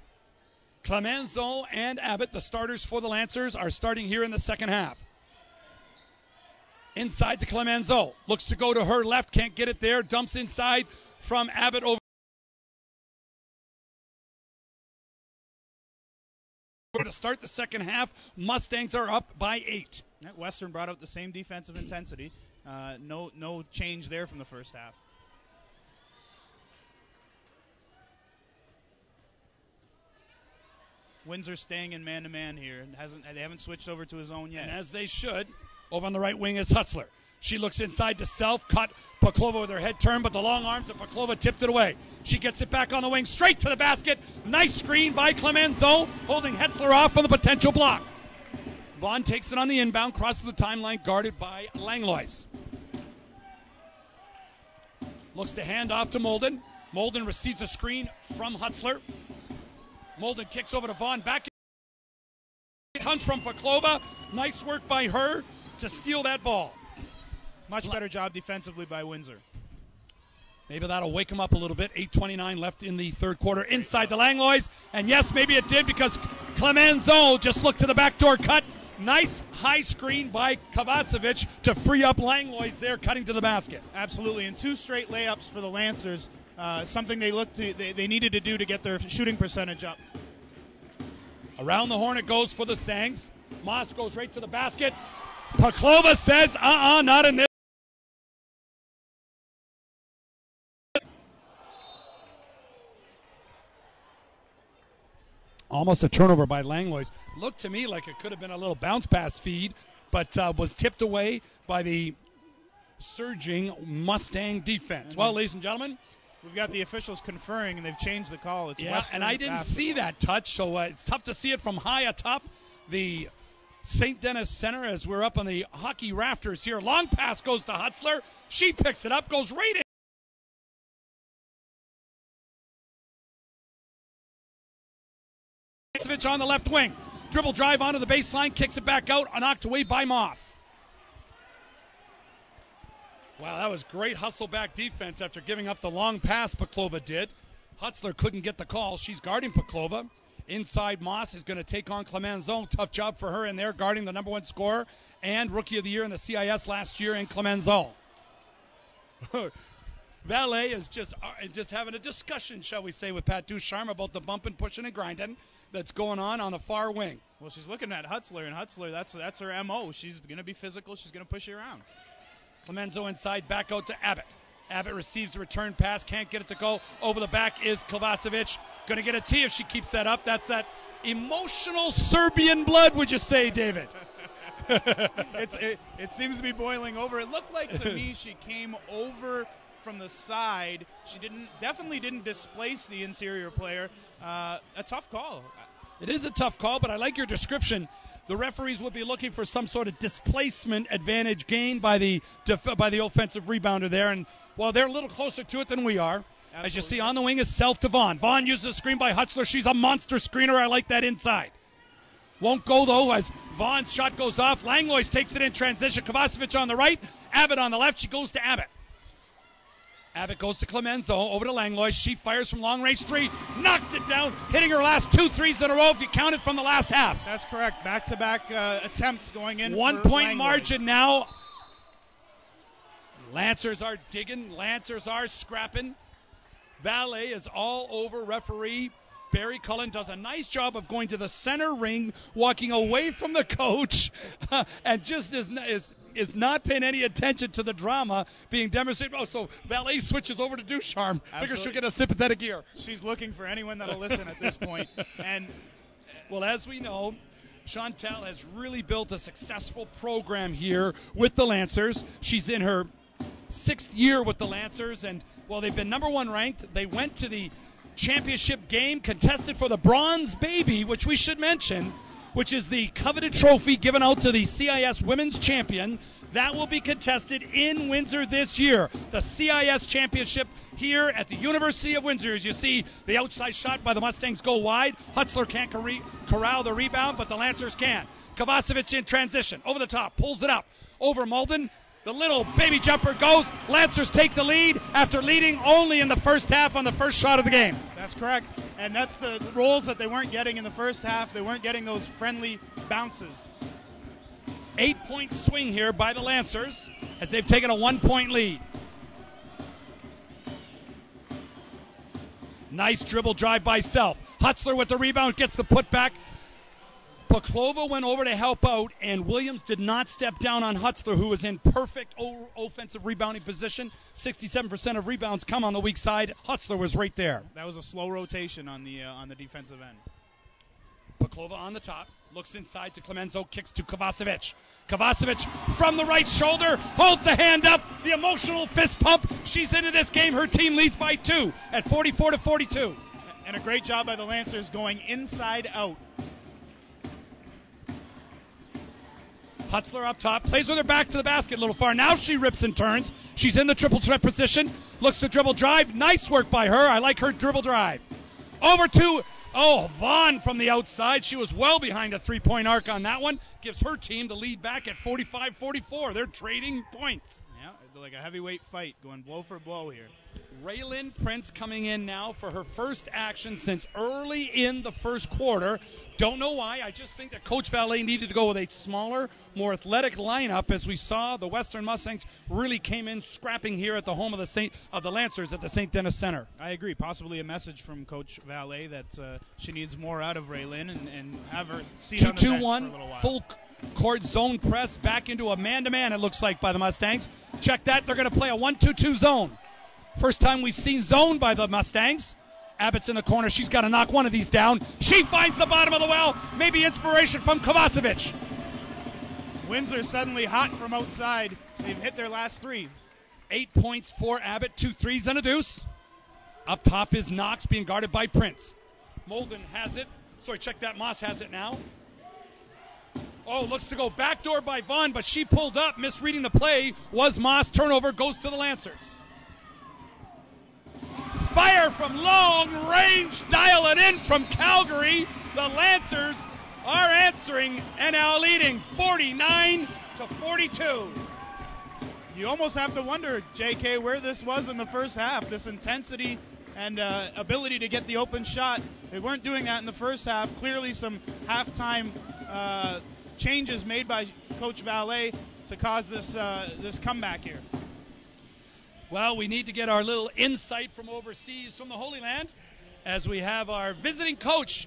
A: Clemençon, and Abbott, the starters for the Lancers, are starting here in the second half. Inside to Clemençon. Looks to go to her left, can't get it there. Dumps inside from Abbott over to start the second half. Mustangs are up by eight.
B: Western brought out the same defensive intensity. Uh, no, no change there from the first half. Windsor staying in man-to-man here and hasn't they haven't switched over to his own yet.
A: And as they should. Over on the right wing is Hutzler. She looks inside to self, cut Paklova with her head turned, but the long arms of Paklova tipped it away. She gets it back on the wing, straight to the basket. Nice screen by Clemençon, holding Hutzler off from the potential block. Vaughn takes it on the inbound, crosses the timeline, guarded by Langlois. Looks to hand off to Molden. Molden receives a screen from Hutzler. Molden kicks over to Vaughn. Back hunts from Paklova. Nice work by her to steal that ball.
B: Much better job defensively by Windsor.
A: Maybe that'll wake him up a little bit. 8:29 left in the third quarter. Inside the Langlois, and yes, maybe it did because Clemençon just looked to the backdoor cut. Nice high screen by Kovacevic to free up Langlois there, cutting to the basket.
B: Absolutely, and two straight layups for the Lancers. Uh, something they looked to, they, they needed to do to get their shooting percentage up.
A: Around the horn it goes for the Stangs. Moss goes right to the basket. Paklova says, uh-uh, not in this. Almost a turnover by Langlois. Looked to me like it could have been a little bounce pass feed, but uh, was tipped away by the surging Mustang defense. Well, ladies and gentlemen,
B: We've got the officials conferring, and they've changed the call. It's
A: yeah,
B: Western
A: and I didn't
B: basketball.
A: see that touch, so uh, it's tough to see it from high atop the St. Denis Center as we're up on the hockey rafters here. Long pass goes to Hutzler. She picks it up, goes right in. on the left wing. Dribble drive onto the baseline, kicks it back out, knocked away by Moss. Wow, that was great hustle back defense after giving up the long pass Paklova did. Hutzler couldn't get the call. She's guarding Paklova. Inside Moss is going to take on Clemençon. Tough job for her in there, guarding the number one scorer and rookie of the year in the CIS last year in Clemençon. [laughs] Vallée is just uh, just having a discussion, shall we say, with Pat Ducharme about the bumping, pushing, and grinding that's going on on the far wing.
B: Well, she's looking at Hutzler, and Hutzler, that's that's her mo. She's going to be physical. She's going to push you around.
A: Clemençon inside, back out to Abbott. Abbott receives the return pass, can't get it to go. Over the back is Kovacevic. Going to get a T if she keeps that up. That's that emotional Serbian blood, would you say, David? [laughs]
B: it's, it, it seems to be boiling over. It looked like to me [laughs] she came over from the side. She didn't definitely didn't displace the interior player. Uh, a tough call.
A: It is a tough call, but I like your description. The referees would be looking for some sort of displacement advantage gained by the def- by the offensive rebounder there, and while they're a little closer to it than we are, as you see on the wing is Self to Vaughn. Vaughn uses a screen by Hutzler. She's a monster screener. I like that inside. Won't go though as Vaughn's shot goes off. Langlois takes it in transition. Kovacevic on the right. Abbott on the left. She goes to Abbott. Abbott goes to Clemençon over to Langlois. She fires from long range three, knocks it down, hitting her last two threes in a row if you count it from the last half.
B: That's correct. Back to back attempts going in.
A: One point Langlois. margin now. Lancers are digging. Lancers are scrapping. Vallée is all over referee Barry Cullen does a nice job of going to the center ring, walking away from the coach, [laughs] and just is, is is not paying any attention to the drama being demonstrated. Oh, so Vallée switches over to Ducharme. Figure she'll get a sympathetic ear.
B: She's looking for anyone that'll listen at this point. And
A: well, as we know, Chantal has really built a successful program here with the Lancers. She's in her sixth year with the Lancers, and well, they've been number one ranked. They went to the championship game, contested for the bronze baby, which we should mention, which is the coveted trophy given out to the CIS women's champion. That will be contested in Windsor this year. The CIS championship here at the University of Windsor. As you see, the outside shot by the Mustangs go wide. Hutzler can't corral the rebound, but the Lancers can. Kovacevic in transition, over the top, pulls it up. Over Molden, the little baby jumper goes. Lancers take the lead after leading only in the first half on the first shot of the game.
B: That's correct. And that's the roles that they weren't getting in the first half. They weren't getting those friendly bounces.
A: Eight point swing here by the Lancers as they've taken a one point lead. Nice dribble drive by Self. Hutzler with the rebound gets the putback. Paklova went over to help out, and Williams did not step down on Hutzler, who was in perfect o- offensive rebounding position. 67% of rebounds come on the weak side. Hutzler was right there.
B: That was a slow rotation on the uh, on the defensive end.
A: Paklova on the top, looks inside to Clemençon, kicks to Kovacevic. Kovacevic from the right shoulder, holds the hand up, the emotional fist pump. She's into this game. Her team leads by two at 44 to 42.
B: And a great job by the Lancers going inside out
A: Hutzler up top, plays with her back to the basket a little far. Now she rips and turns. She's in the triple threat position. Looks to dribble drive. Nice work by her. I like her dribble drive. Over to oh Vaughn from the outside. She was well behind a three-point arc on that one. Gives her team the lead back at 45-44. They're trading points.
B: Like a heavyweight fight, going blow for blow here.
A: Raylyn Prince coming in now for her first action since early in the first quarter. Don't know why. I just think that Coach Vallée needed to go with a smaller, more athletic lineup. As we saw, the Western Mustangs really came in scrapping here at the home of the Saint of the Lancers at the St. Denis Center.
B: I agree. Possibly a message from Coach Vallée that uh, she needs more out of Raylyn and, and have her see two, on the bench one, for a little while.
A: Full court zone press back into a man-to-man. It looks like by the Mustangs. Check that. They're going to play a one-two-two zone. First time we've seen zone by the Mustangs. Abbott's in the corner. She's got to knock one of these down. She finds the bottom of the well. Maybe inspiration from Kovacevic.
B: Windsor suddenly hot from outside. They've hit their last three.
A: Eight points for Abbott, two threes and a deuce. Up top is Knox being guarded by Prince. Molden has it. Sorry, check that. Moss has it now. Oh, looks to go backdoor by Vaughn, but she pulled up, misreading the play. Was Moss turnover goes to the Lancers fire from long range. Dial it in from Calgary. The Lancers are answering and now leading 49 to 42.
B: You almost have to wonder, JK, where this was in the first half. This intensity and uh, ability to get the open shot. They weren't doing that in the first half. Clearly, some halftime uh, changes made by Coach Vallée to cause this uh, this comeback here.
A: Well, we need to get our little insight from overseas, from the Holy Land, as we have our visiting coach,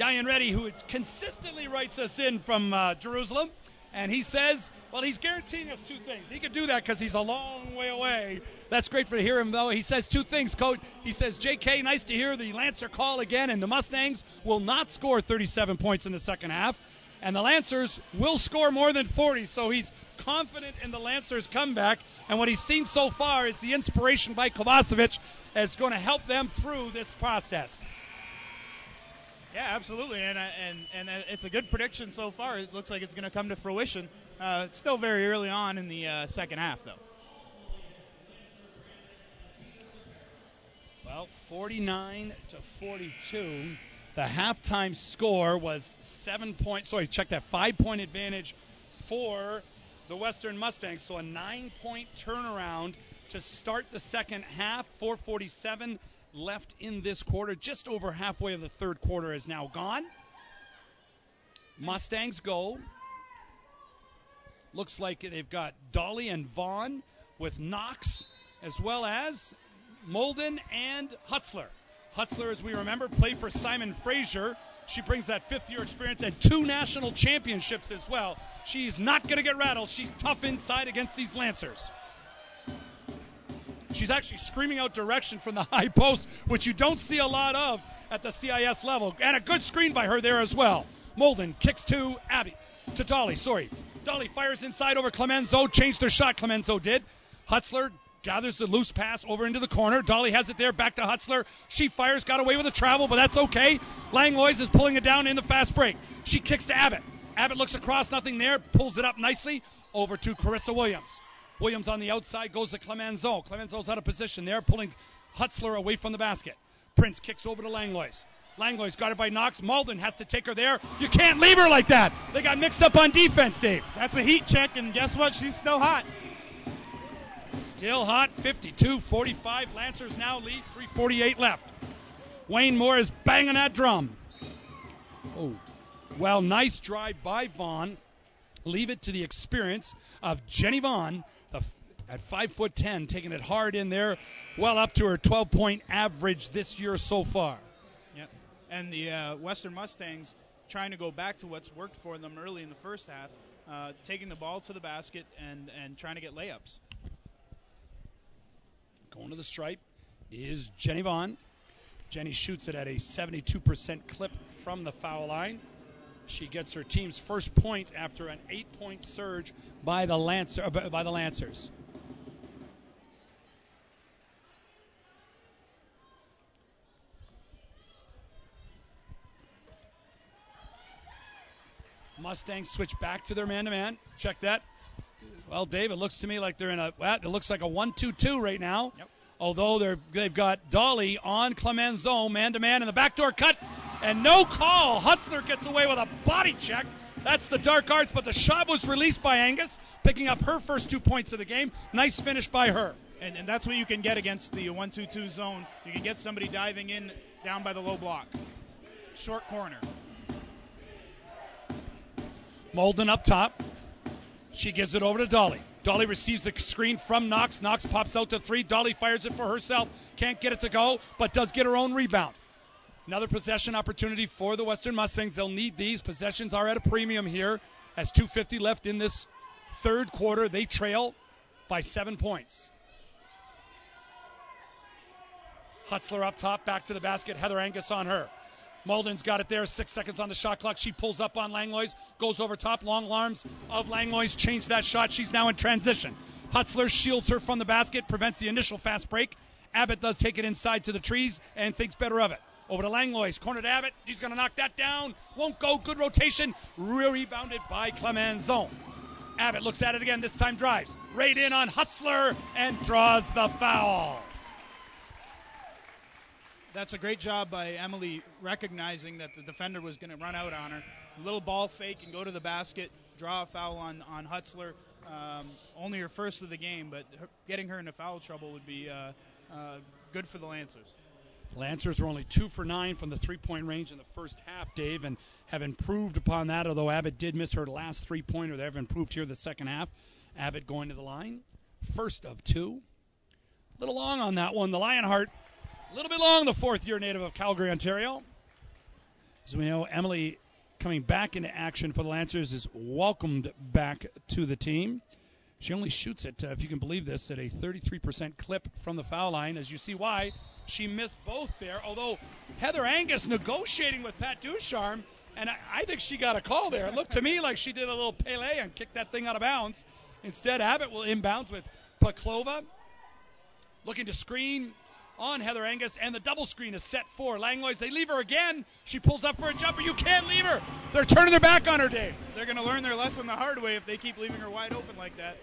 A: Yayan Reddy, who consistently writes us in from uh, Jerusalem. And he says, well, he's guaranteeing us two things. He could do that because he's a long way away. That's great for to hear him, though. He says two things, coach. He says, J.K., nice to hear the Lancer call again, and the Mustangs will not score 37 points in the second half. And the Lancers will score more than 40, so he's confident in the Lancers' comeback. And what he's seen so far is the inspiration by Kovacevic is going to help them through this process.
B: Yeah, absolutely, and uh, and and uh, it's a good prediction so far. It looks like it's going to come to fruition. Uh, it's still very early on in the uh, second half, though.
A: Well, 49 to 42. The halftime score was seven points. Sorry, check that five point advantage for the Western Mustangs. So a nine point turnaround to start the second half. 447 left in this quarter. Just over halfway of the third quarter is now gone. Mustangs go. Looks like they've got Dolly and Vaughn with Knox, as well as Molden and Hutzler. Hutzler, as we remember, played for Simon Fraser. She brings that fifth year experience and two national championships as well. She's not going to get rattled. She's tough inside against these Lancers. She's actually screaming out direction from the [laughs] high post, which you don't see a lot of at the CIS level. And a good screen by her there as well. Molden kicks to Abby, to Dolly, sorry. Dolly fires inside over Clemençon, changed her shot, Clemençon did. Hutzler gathers the loose pass over into the corner. Dolly has it there, back to Hutzler. She fires, got away with a travel, but that's okay. Langlois is pulling it down in the fast break. She kicks to Abbott. Abbott looks across, nothing there, pulls it up nicely over to Korissa Williams. Williams on the outside goes to Clemençon. Clemençon's out of position there, pulling Hutzler away from the basket. Prince kicks over to Langlois. Langlois got it by Knox. Molden has to take her there. You can't leave her like that. They got mixed up on defense, Dave.
B: That's a heat check, and guess what? She's still hot.
A: Still hot, 52 45. Lancers now lead, 348 left. Wayne Moore is banging that drum. Oh, well, nice drive by Vaughn. Leave it to the experience of Jenny Vaughn at 5 foot 10, taking it hard in there, well up to her 12 point average this year so far.
B: Yep. And the uh, Western Mustangs trying to go back to what's worked for them early in the first half, uh, taking the ball to the basket and, and trying to get layups.
A: Going to the stripe is Jenny Vaughn. Jenny shoots it at a 72% clip from the foul line. She gets her team's first point after an eight-point surge by the Lancer uh, by the Lancers. Mustangs switch back to their man-to-man. Check that. Well, Dave, it looks to me like they're in a. Well, it looks like a one-two-two right now.
B: Yep.
A: Although they're they've got Dolly on Clemençon man-to-man in the backdoor cut, and no call. Hutzler gets away with a body check. That's the dark arts, but the shot was released by Angus, picking up her first two points of the game. Nice finish by her.
B: And, and that's what you can get against the 1 2 2 zone. You can get somebody diving in down by the low block. Short corner.
A: Molden up top. She gives it over to Dolly. Dolly receives the screen from Knox. Knox pops out to three. Dolly fires it for herself. Can't get it to go, but does get her own rebound. Another possession opportunity for the Western Mustangs. They'll need these. Possessions are at a premium here as 250 left in this third quarter. They trail by seven points. Hutzler up top, back to the basket. Heather Angus on her. Molden's got it there. Six seconds on the shot clock. She pulls up on Langlois, goes over top. Long arms of Langlois change that shot. She's now in transition. Hutzler shields her from the basket, prevents the initial fast break. Abbott does take it inside to the trees and thinks better of it. Over to Langlois, corner to Abbott. She's going to knock that down. Won't go. Good rotation. Rebounded by Clemençon. Abbott looks at it again. This time drives right in on Hutzler and draws the foul
B: that's a great job by Emily recognizing that the defender was going to run out on her. A little ball fake and go to the basket, draw a foul on on Hutzler. Um, only her first of the game, but her, getting her into foul trouble would be uh, uh, good for the Lancers.
A: Lancers were only two for nine from the three-point range in the first half, Dave, and have improved upon that. Although Abbott did miss her last three-pointer, they have improved here the second half. Abbott going to the line, first of two. A little long on that one. The Lionheart a little bit long, the fourth year native of Calgary, Ontario. As we know, Emily coming back into action for the Lancers is welcomed back to the team. She only shoots it, uh, if you can believe this, at a 33% clip from the foul line. As you see why, she missed both there. Although Heather Angus negotiating with Pat Ducharme, and I, I think she got a call there. It looked to me like she did a little Pele and kicked that thing out of bounds. Instead, Abbott will inbounds with Paklova. Looking to screen, on Heather Angus, and the double screen is set for Langlois. They leave her again. She pulls up for a jumper. You can't leave her. They're turning their back on her, Dave.
B: They're going to learn their lesson the hard way if they keep leaving her wide open like that.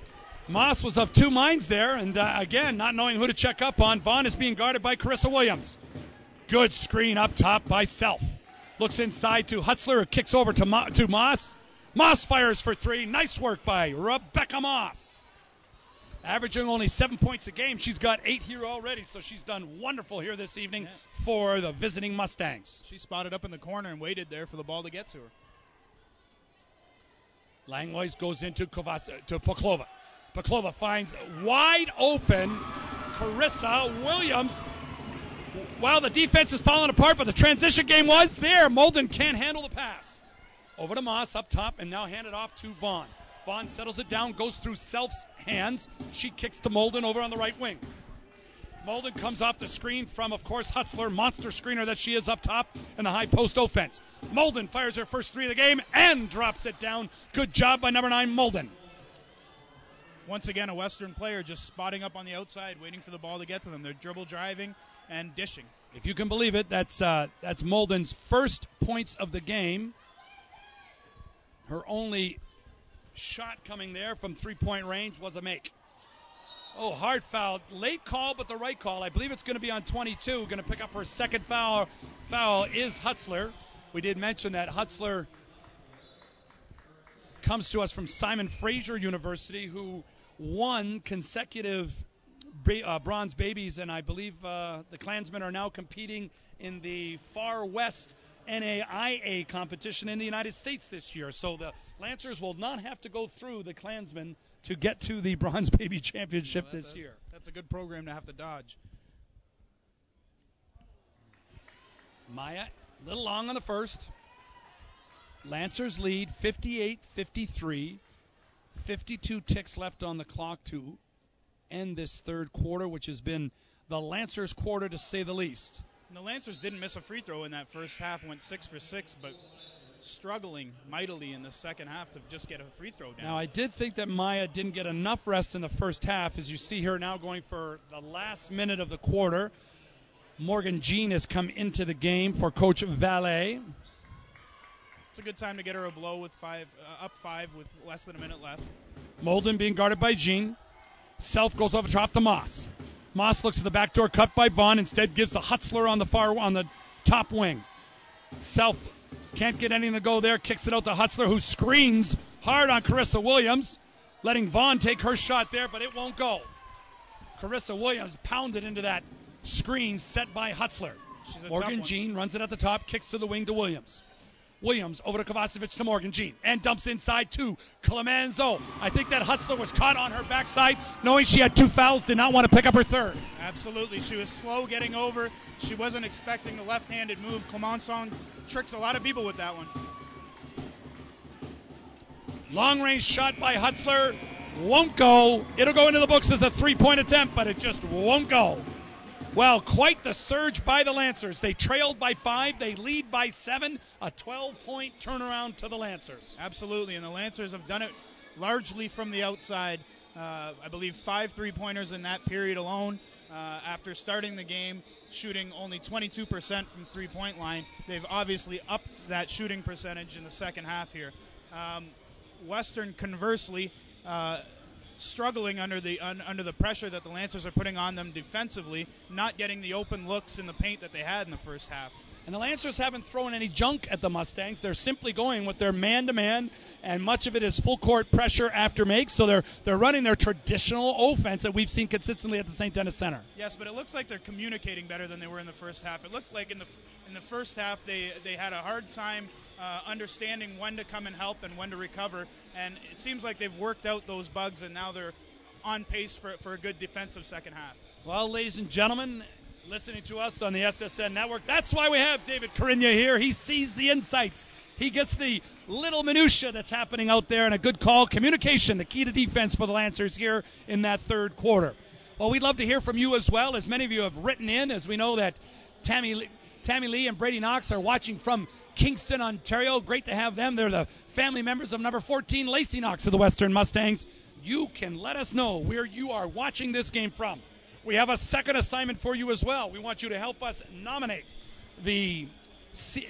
A: Moss was of two minds there, and uh, again, not knowing who to check up on. Vaughn is being guarded by Korissa Williams. Good screen up top by Self. Looks inside to Hutzler, kicks over to, Mo- to Moss. Moss fires for three. Nice work by Rebecca Moss. Averaging only seven points a game. She's got eight here already, so she's done wonderful here this evening
B: Yeah.
A: for the visiting Mustangs.
B: She spotted up in the corner and waited there for the ball to get to her.
A: Langlois goes into Kovas, to Paklova. Paklova finds wide open Korissa Williams. While the defense is falling apart, but the transition game was there. Molden can't handle the pass. Over to Moss up top, and now handed off to Vaughn. Vaughn settles it down, goes through Self's hands. She kicks to Molden over on the right wing. Molden comes off the screen from, of course, Hutzler, monster screener that she is up top in the high post offense. Molden fires her first three of the game and drops it down. Good job by number nine, Molden.
B: Once again, a Western player just spotting up on the outside, waiting for the ball to get to them. They're dribble driving and dishing.
A: If you can believe it, that's uh, that's Molden's first points of the game. Her only shot coming there from three-point range was a make. Oh, hard foul. Late call, but the right call. I believe it's going to be on 22. Going to pick up her second foul. Foul is Hutzler. We did mention that Hutzler comes to us from Simon Fraser University, who won consecutive uh, bronze babies, and I believe uh, the Clansmen are now competing in the Far West NAIA competition in the United States this year. So the Lancers will not have to go through the Clansmen to get to the Bronze Baby Championship
B: Well,
A: this
B: that-
A: year.
B: That's a good program to have to dodge.
A: Maya, a little long on the first. Lancers lead 58 53. 52 ticks left on the clock to end this third quarter, which has been the Lancers' quarter to say the least.
B: And the Lancers didn't miss a free throw in that first half, went six for six, but struggling mightily in the second half to just get a free throw down.
A: Now, I did think that Maya didn't get enough rest in the first half, as you see her now going for the last minute of the quarter. Morgan Jean has come into the game for Coach Vallée.
B: it's a good time to get her a blow with five uh, up five with less than a minute left.
A: Molden being guarded by Jean. Self goes over top to Moss. Moss looks at the backdoor cut by Vaughn. Instead, gives the Hutzler on the far on the top wing. Self can't get anything to go there. Kicks it out to Hutzler, who screens hard on Korissa Williams, letting Vaughn take her shot there, but it won't go. Korissa Williams pounded into that screen set by Hutzler.
B: She's a tough
A: Morgan. Jean runs it at the top, kicks to the wing to Williams. Williams over to Kovacevic to Morgan Jean and dumps inside to Clemençon. I think that Hutzler was caught on her backside, knowing she had two fouls, did not want to pick up her third.
B: Absolutely. She was slow getting over. She wasn't expecting the left-handed move. Clemençon tricks a lot of people with that one.
A: Long range shot by Hutzler won't go. It'll go into the books as a three point attempt, but it just won't go. Well, quite the surge by the Lancers. They trailed by five, they lead by seven. A 12 point turnaround to the Lancers.
B: Absolutely, and the Lancers have done it largely from the outside. Uh, I believe five three-pointers in that period alone. Uh, after starting the game, shooting only 22% from three-point line, they've obviously upped that shooting percentage in the second half here. Um, Western, conversely, uh, struggling under the un, under the pressure that the Lancers are putting on them defensively, not getting the open looks in the paint that they had in the first half.
A: And the Lancers haven't thrown any junk at the Mustangs. They're simply going with their man-to-man, and much of it is full court pressure after makes. So they're they're running their traditional offense that we've seen consistently at the St. Denis Center.
B: Yes, but it looks like they're communicating better than they were in the first half. It looked like in the in the first half they they had a hard time uh, understanding when to come and help and when to recover, and it seems like they've worked out those bugs and now they're on pace for for a good defensive second half.
A: Well, ladies and gentlemen, listening to us on the SSN network, that's why we have David Krinya here. He sees the insights. He gets the little minutia that's happening out there, and a good call. Communication, the key to defense for the Lancers here in that third quarter. Well, we'd love to hear from you as well, as many of you have written in, as we know that Tammy Lee, Tammy Lee and Brady Knox are watching from Kingston, Ontario. Great to have them. They're the family members of number 14, Lacey Knox of the Western Mustangs. You can let us know where you are watching this game from. We have a second assignment for you as well. We want you to help us nominate the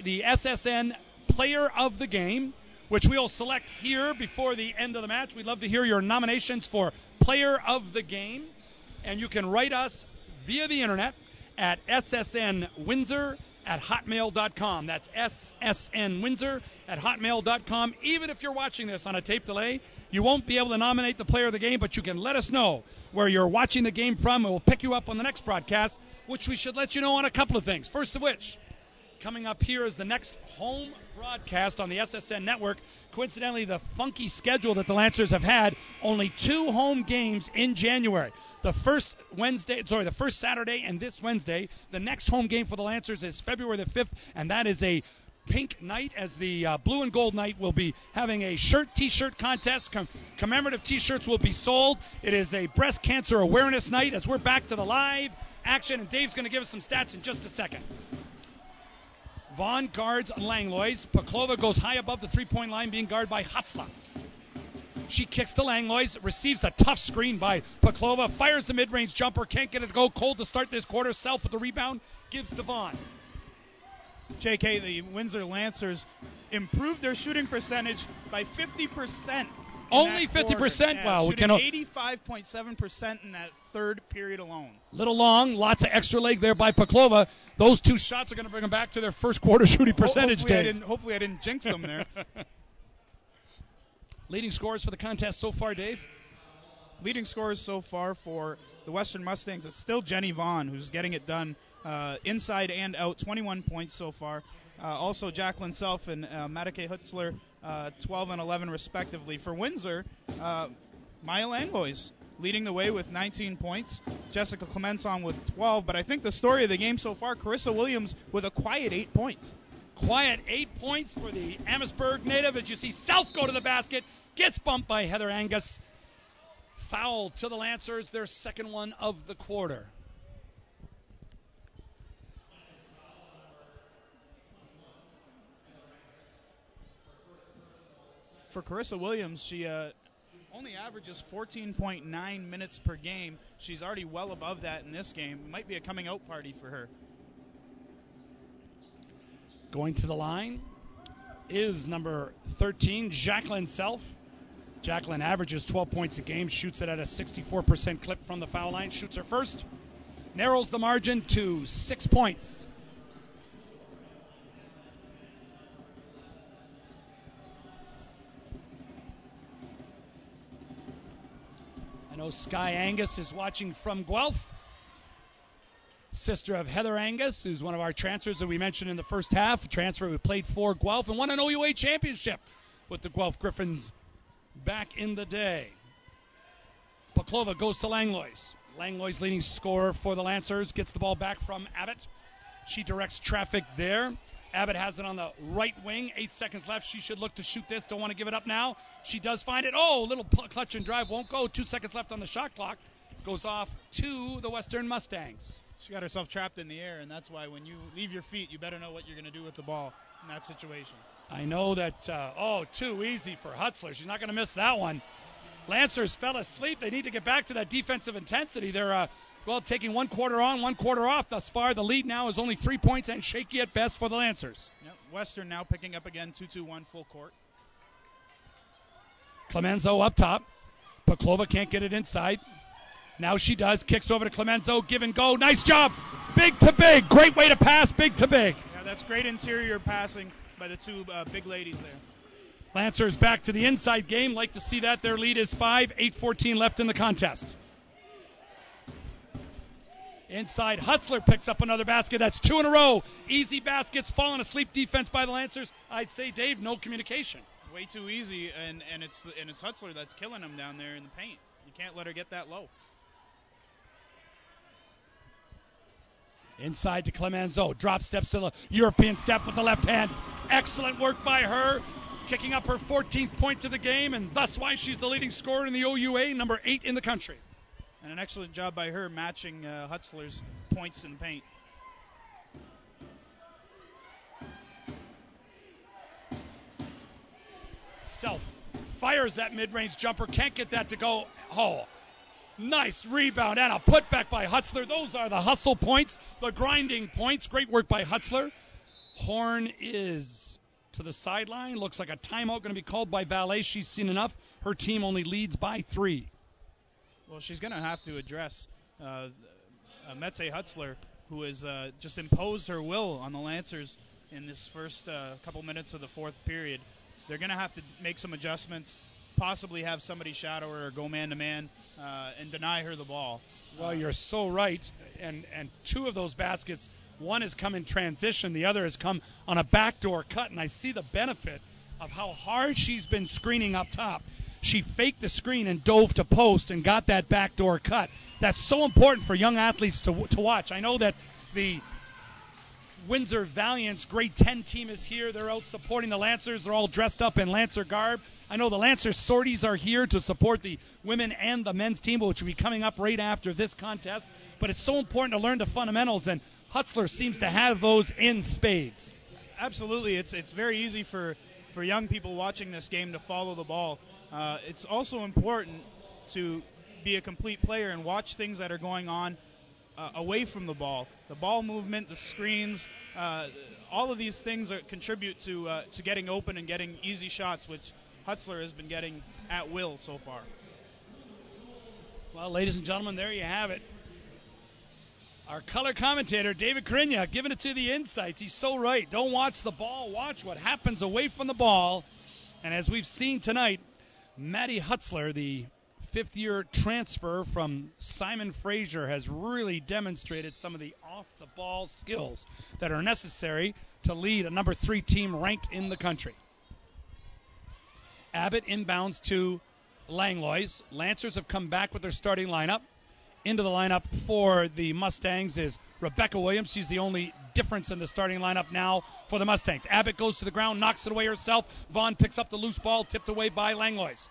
A: the SSN Player of the Game, which we'll select here before the end of the match. We'd love to hear your nominations for Player of the Game, and you can write us via the internet at ssnwindsor at hotmail.com. That's SSN Windsor at hotmail.com. Even if you're watching this on a tape delay, you won't be able to nominate the player of the game, but you can let us know where you're watching the game from, and we'll pick you up on the next broadcast, which we should let you know on a couple of things. First of which, coming up here is the next home broadcast on the SSN network. Coincidentally, the funky schedule that the Lancers have had only two home games in January. The first Wednesday, sorry, the first Saturday and this Wednesday. The next home game for the Lancers is February the 5th, and that is a pink night as the uh, blue and gold night will be having a shirt t-shirt contest Com- commemorative t-shirts will be sold it is a breast cancer awareness night as we're back to the live action and dave's going to give us some stats in just a second Vaughn guards Langlois. Paklova goes high above the three point line, being guarded by Hutzler. She kicks to Langlois, receives a tough screen by Paklova, fires the mid range jumper, can't get it to go. Cold to start this quarter. Self with the rebound, gives to Vaughn.
B: JK, the Windsor Lancers improved their shooting percentage by 50%
A: only 50%.
B: Yeah,
A: wow,
B: we can 85.7% in that third period alone.
A: Little long, lots of extra leg there by Paklova. Those two shots are going to bring them back to their first quarter shooting percentage.
B: Hopefully, I didn't, hopefully I didn't jinx them there. [laughs]
A: Leading scores for the contest so far, Dave.
B: Leading scores so far for the Western Mustangs. It's still Jenny Vaughn who's getting it done uh, inside and out. 21 points so far. Uh, also, Jacqueline Self and uh, Madike Hutzler uh, 12 and 11 respectively. For Windsor, uh, Maya Langlois leading the way with 19 points. Jessica Clemençon with 12. But I think the story of the game so far, Korissa Williams with a quiet eight points.
A: Quiet eight points for the Amherstburg native. As you see South go to the basket, gets bumped by Heather Angus. Foul to the Lancers, their second one of the quarter.
B: for Korissa Williams, she uh, only averages 14.9 minutes per game. She's already well above that in this game. Might be a coming out party for her.
A: Going to the line is number 13, Jacqueline Self. Jacqueline averages 12 points a game, shoots it at a 64% clip from the foul line, shoots her first, narrows the margin to six points. I know Sky Angus is watching from Guelph. Sister of Heather Angus, who's one of our transfers that we mentioned in the first half. A transfer who played for Guelph and won an OUA championship with the Guelph Gryphons back in the day. Paklova goes to Langlois. Langlois leading scorer for the Lancers. Gets the ball back from Abbott. She directs traffic there. Abbott has it on the right wing. Eight seconds left. She should look to shoot this. Don't want to give it up now. She does find it. Oh, little clutch and drive won't go. Two seconds left on the shot clock. Goes off to the Western Mustangs.
B: She got herself trapped in the air, and that's why when you leave your feet, you better know what you're going to do with the ball in that situation.
A: I know that. Uh, oh, too easy for Hutzler. She's not going to miss that one. Lancers fell asleep. They need to get back to that defensive intensity. They're uh, well, taking one quarter on, one quarter off thus far. The lead now is only three points and shaky at best for the Lancers.
B: Yep. Western now picking up again, 2 2 1 full court.
A: Clemençon up top. Paklova can't get it inside. Now she does. Kicks over to Clemençon. Give and go. Nice job. Big to big. Great way to pass. Big to big.
B: Yeah, that's great interior passing by the two uh, big ladies there.
A: Lancers back to the inside game. Like to see that. Their lead is 5. 8 14 left in the contest. Inside, Hutzler picks up another basket. That's two in a row. Easy baskets, falling asleep defense by the Lancers. I'd say, Dave, no communication.
B: Way too easy, and, and it's and it's Hutzler that's killing him down there in the paint. You can't let her get that low.
A: Inside to Clemençon. Drop steps to the European step with the left hand. Excellent work by her. Kicking up her 14th point to the game, and thus why she's the leading scorer in the OUA, number eight in the country
B: and an excellent job by her matching uh, Hutzler's points in the paint.
A: Self fires that mid-range jumper, can't get that to go. Oh, nice rebound and a putback by Hutzler. Those are the hustle points, the grinding points. Great work by Hutzler. Horn is to the sideline. Looks like a timeout going to be called by Vallée. She's seen enough. Her team only leads by three.
B: Well, she's going to have to address uh, uh, Hutzler who has uh, just imposed her will on the Lancers in this first uh, couple minutes of the fourth period. They're going to have to make some adjustments, possibly have somebody shadow her or go man to man uh, and deny her the ball.
A: Well, you're so right. And and two of those baskets, one has come in transition, the other has come on a backdoor cut, and I see the benefit of how hard she's been screening up top. She faked the screen and dove to post and got that backdoor cut. That's so important for young athletes to to watch. I know that the Windsor Valiants grade 10 team is here. They're out supporting the Lancers. They're all dressed up in Lancer garb. I know the Lancer sorties are here to support the women and the men's team, which will be coming up right after this contest. But it's so important to learn the fundamentals, and Hutzler seems to have those in spades.
B: Absolutely, it's it's very easy for for young people watching this game to follow the ball. Uh, it's also important to be a complete player and watch things that are going on uh, away from the ball. The ball movement, the screens, uh, all of these things are, contribute to uh, to getting open and getting easy shots, which Hutzler has been getting at will so far.
A: Well, ladies and gentlemen, there you have it. Our color commentator, David Krinya, giving it to the insights. He's so right. Don't watch the ball, watch what happens away from the ball. And as we've seen tonight, Maddie Hutzler, the fifth year transfer from Simon Fraser has really demonstrated some of the off the ball skills that are necessary to lead a number three team ranked in the country. Abbott inbounds to Langlois. Lancers have come back with their starting lineup. Into the lineup for the Mustangs is Rebecca Williams. She's the only difference in the starting lineup now for the Mustangs. Abbott goes to the ground, knocks it away herself. Vaughn picks up the loose ball, tipped away by Langlois.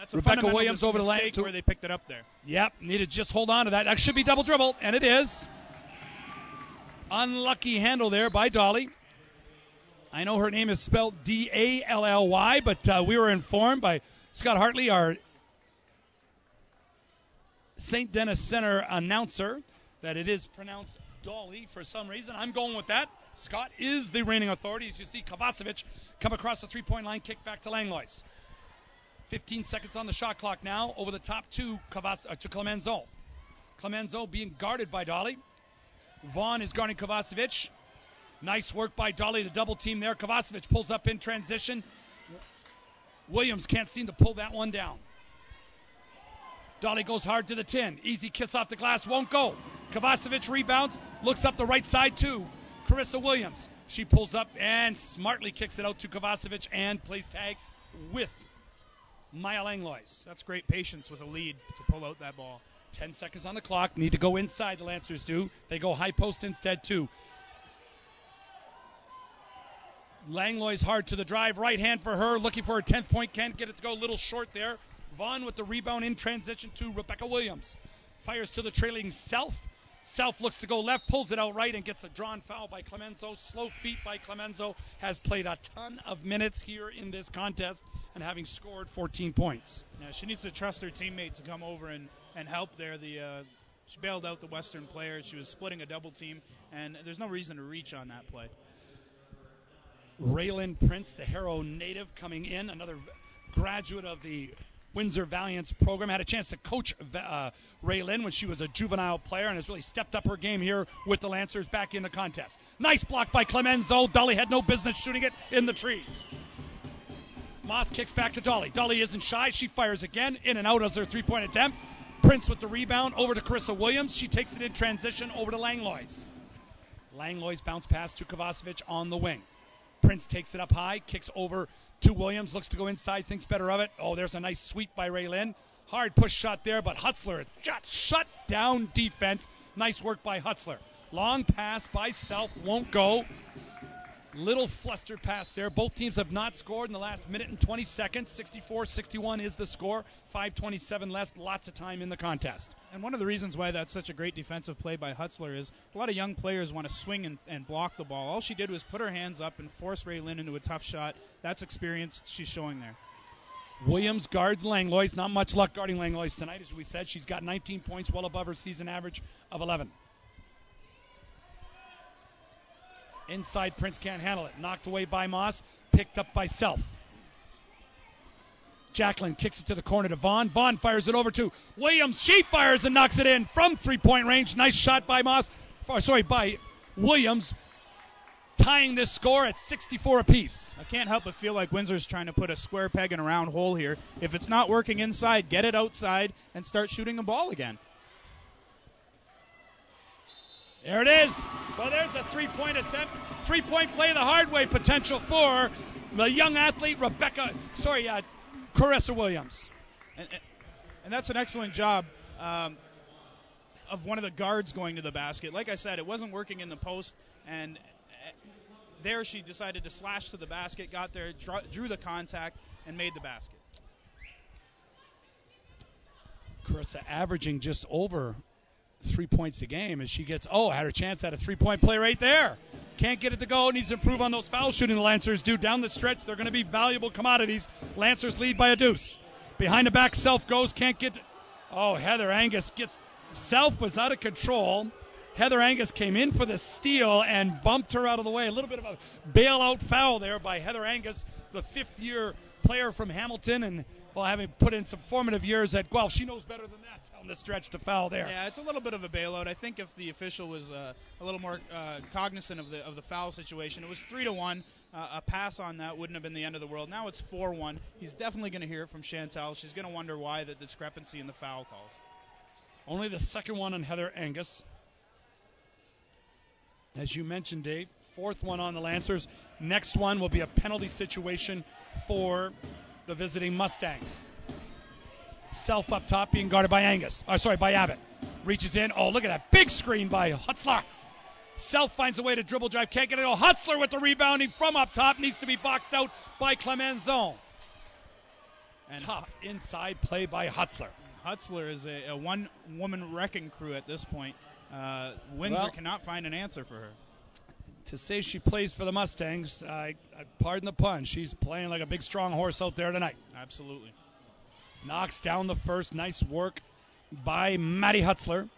B: That's
A: Rebecca Williams over the lane
B: where they picked it up there.
A: Yep, need to just hold on to that. That should be double dribble, and it is. Unlucky handle there by Dolly. I know her name is spelled D A L L Y, but uh, we were informed by Scott Hartley, our St. Denis Center announcer, that it is pronounced Dolly for some reason. I'm going with that. Scott is the reigning authority. As you see, Kovacevic come across the three point line, kick back to Langlois. 15 seconds on the shot clock now. Over the top to, Kavas, uh, to Clemençon. Clemençon being guarded by Dolly. Vaughn is guarding Kovacevic. Nice work by Dolly, the double team there. Kovacevic pulls up in transition. Williams can't seem to pull that one down. Dolly goes hard to the 10. Easy kiss off the glass, won't go. Kovacevic rebounds, looks up the right side to Korissa Williams. She pulls up and smartly kicks it out to Kovacevic and plays tag with Maya Langlois.
B: That's great patience with a lead to pull out that ball.
A: 10 seconds on the clock. Need to go inside, the Lancers do. They go high post instead, too. Langlois hard to the drive. Right hand for her. Looking for her 10th point. Can't get it to go. A little short there. Vaughn with the rebound in transition to Rebecca Williams. Fires to the trailing Self. Self looks to go left, pulls it out right, and gets a drawn foul by Clemençon. Slow feet by Clemençon. Has played a ton of minutes here in this contest and having scored 14 points.
B: Yeah, she needs to trust her teammate to come over and, and help there. The uh, she bailed out the Western player. She was splitting a double team, and there's no reason to reach on that play.
A: Raylan Prince, the Harrow native, coming in, another graduate of the Windsor Valiants program. Had a chance to coach uh, Raylan when she was a juvenile player and has really stepped up her game here with the Lancers back in the contest. Nice block by Clemençon. Dolly had no business shooting it in the trees. Moss kicks back to Dolly. Dolly isn't shy. She fires again. In and out as her three point attempt. Prince with the rebound over to Korissa Williams. She takes it in transition over to Langlois. Langlois bounce pass to Kovacevic on the wing. Prince takes it up high, kicks over to Williams, looks to go inside, thinks better of it. Oh, there's a nice sweep by Ray Lynn. Hard push shot there, but Hutzler shot shut down defense. Nice work by Hutzler. Long pass by Self won't go. Little flustered pass there. Both teams have not scored in the last minute and 20 seconds. 64 61 is the score. 5.27 left. Lots of time in the contest.
B: And one of the reasons why that's such a great defensive play by Hutzler is a lot of young players want to swing and, and block the ball. All she did was put her hands up and force Ray Lynn into a tough shot. That's experience she's showing there.
A: Williams guards Langlois. Not much luck guarding Langlois tonight, as we said. She's got 19 points, well above her season average of 11. Inside, Prince can't handle it. Knocked away by Moss. Picked up by Self. Jacqueline kicks it to the corner to Vaughn. Vaughn fires it over to Williams. She fires and knocks it in from three point range. Nice shot by Moss. Sorry, by Williams tying this score at 64 apiece.
B: I can't help but feel like Windsor's trying to put a square peg in a round hole here. If it's not working inside, get it outside and start shooting the ball again.
A: There it is. Well, there's a three point attempt, three point play the hard way potential for the young athlete, Rebecca, sorry, uh, Korissa Williams.
B: And, and that's an excellent job. Um, of one of the guards going to the basket. Like I said, it wasn't working in the post, and there she decided to slash to the basket, got there, drew the contact, and made the basket.
A: Korissa averaging just over three points a game as she gets, oh, had her chance at a three point play right there. Can't get it to go. Needs to improve on those foul shooting the Lancers do down the stretch. They're going to be valuable commodities. Lancers lead by a deuce. Behind the back, Self goes. Can't get. Oh, Heather Angus gets. Self was out of control. Heather Angus came in for the steal and bumped her out of the way. A little bit of a bailout foul there by Heather Angus, the fifth year player from Hamilton, and well, having put in some formative years at Guelph, she knows better than that on the stretch to foul there.
B: Yeah, it's a little bit of a bailout. I think if the official was uh, a little more uh, cognizant of the of the foul situation, it was three to one. Uh, a pass on that wouldn't have been the end of the world. Now it's 4-1. He's definitely going to hear it from Chantal. She's going to wonder why the discrepancy in the foul calls.
A: Only the second one on Heather Angus as you mentioned, Dave. Fourth one on the Lancers. Next one will be a penalty situation for the visiting Mustangs. Self up top being guarded by Angus. Oh, sorry, by Abbott. Reaches in. Oh, look at that big screen by Hutzler. Self finds a way to dribble drive. Can't get it. Oh, Hutzler with the rebounding from up top needs to be boxed out by Clemençon. And tough inside play by Hutzler.
B: Hutzler is a, a one-woman wrecking crew at this point. Uh, Windsor well, cannot find an answer for her.
A: To say she plays for the Mustangs, I, I pardon the pun. She's playing like a big, strong horse out there tonight.
B: Absolutely.
A: Knocks down the first. Nice work by Maddie Hutzler.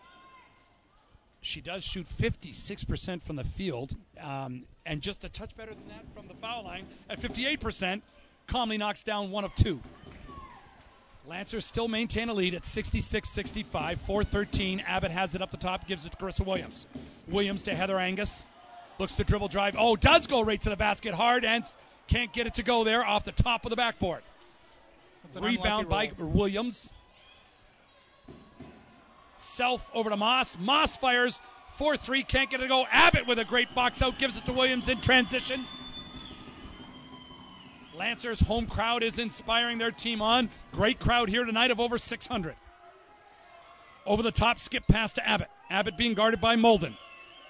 A: She does shoot 56% from the field, um, and just a touch better than that from the foul line at 58%. Calmly knocks down one of two. Lancers still maintain a lead at 66 65, 413. Abbott has it up the top, gives it to Korissa Williams. Williams to Heather Angus. Looks to dribble drive. Oh, does go right to the basket hard and can't get it to go there off the top of the backboard. Rebound by Williams. Self over to Moss. Moss fires 4 3, can't get it to go. Abbott with a great box out, gives it to Williams in transition. Lancers home crowd is inspiring their team on. Great crowd here tonight of over 600. Over the top, skip pass to Abbott. Abbott being guarded by Molden.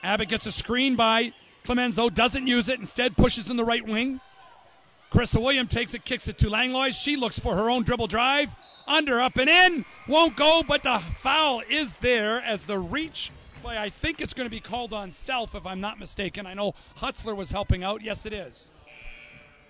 A: Abbott gets a screen by Clemençon, doesn't use it, instead pushes in the right wing. Korissa Williams takes it, kicks it to Langlois. She looks for her own dribble drive. Under, up, and in. Won't go, but the foul is there as the reach by, I think it's going to be called on self, if I'm not mistaken. I know Hutzler was helping out. Yes, it is.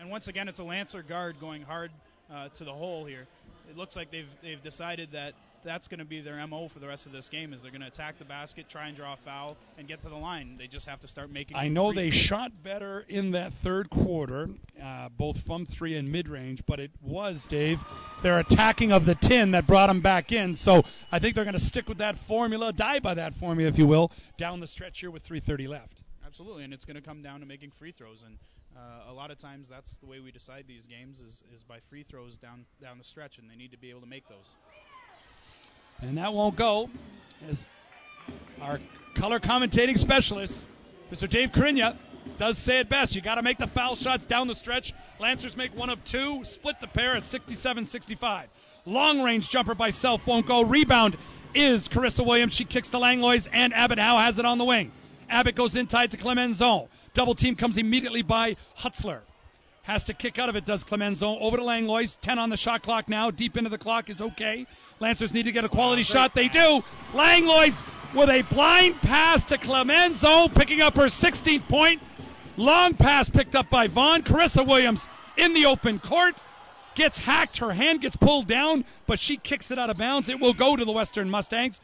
B: And once again, it's a Lancer guard going hard uh, to the hole here. It looks like they've they've decided that that's going to be their mo for the rest of this game is they're going to attack the basket, try and draw a foul, and get to the line. They just have to start making.
A: I know they shot better in that third quarter, uh, both from three and mid range, but it was Dave their attacking of the tin that brought them back in. So I think they're going to stick with that formula, die by that formula, if you will, down the stretch here with 3:30 left.
B: Absolutely, and it's going to come down to making free throws and uh, a lot of times that's the way we decide these games is, is by free throws down down the stretch, and they need to be able to make those.
A: And that won't go, as our color commentating specialist, Mr. Dave Krinya, does say it best. You got to make the foul shots down the stretch. Lancers make one of two, split the pair at 67-65. Long range jumper by Self won't go. Rebound is Korissa Williams. She kicks to Langlois, and Abbott Howe has it on the wing. Abbott goes in inside to Clemençon. Double team comes immediately by Hutzler. Has to kick out of it, does Clemençon. Over to Langlois. 10 on the shot clock now. Deep into the clock is okay. Lancers need to get a quality oh, shot. They do. Langlois with a blind pass to Clemençon, picking up her 16th point. Long pass picked up by Vaughn. Korissa Williams in the open court. Gets hacked. Her hand gets pulled down, but she kicks it out of bounds. It will go to the Western Mustangs.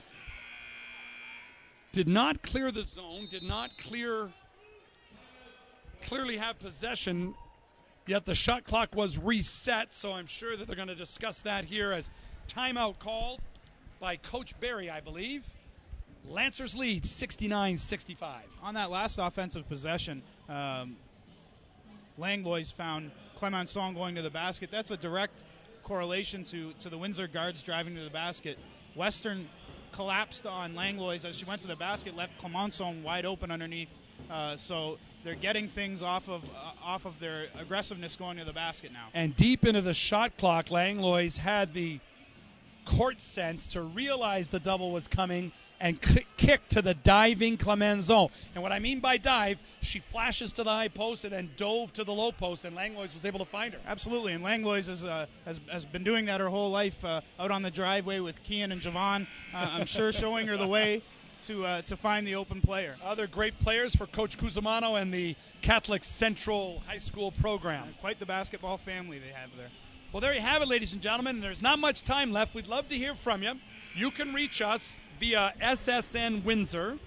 A: Did not clear the zone. Did not clear clearly have possession Yet the shot clock was reset, so I'm sure that they're going to discuss that here as timeout called by Coach Barry, I believe. Lancers lead 69-65.
B: On that last offensive possession, um, Langlois found Clemençon going to the basket. That's a direct correlation to, to the Windsor guards driving to the basket. Western collapsed on Langlois as she went to the basket, left Clemençon wide open underneath. Uh, so they're getting things off of uh, off of their aggressiveness going to the basket now.
A: And deep into the shot clock, Langlois had the court sense to realize the double was coming and kick to the diving Clemençon. And what I mean by dive, she flashes to the high post and then dove to the low post, and Langlois was able to find her.
B: Absolutely, and Langlois is, uh, has, has been doing that her whole life uh, out on the driveway with Kian and Javon. Uh, I'm sure showing her the way to uh, to find the open player.
A: Other great players for Coach Cusimano and the Catholic Central High School program.
B: quite the basketball family they have there.
A: Well, there you have it, ladies and gentlemen. There's not much time left. We'd love to hear from you. You can reach us via SSN Windsor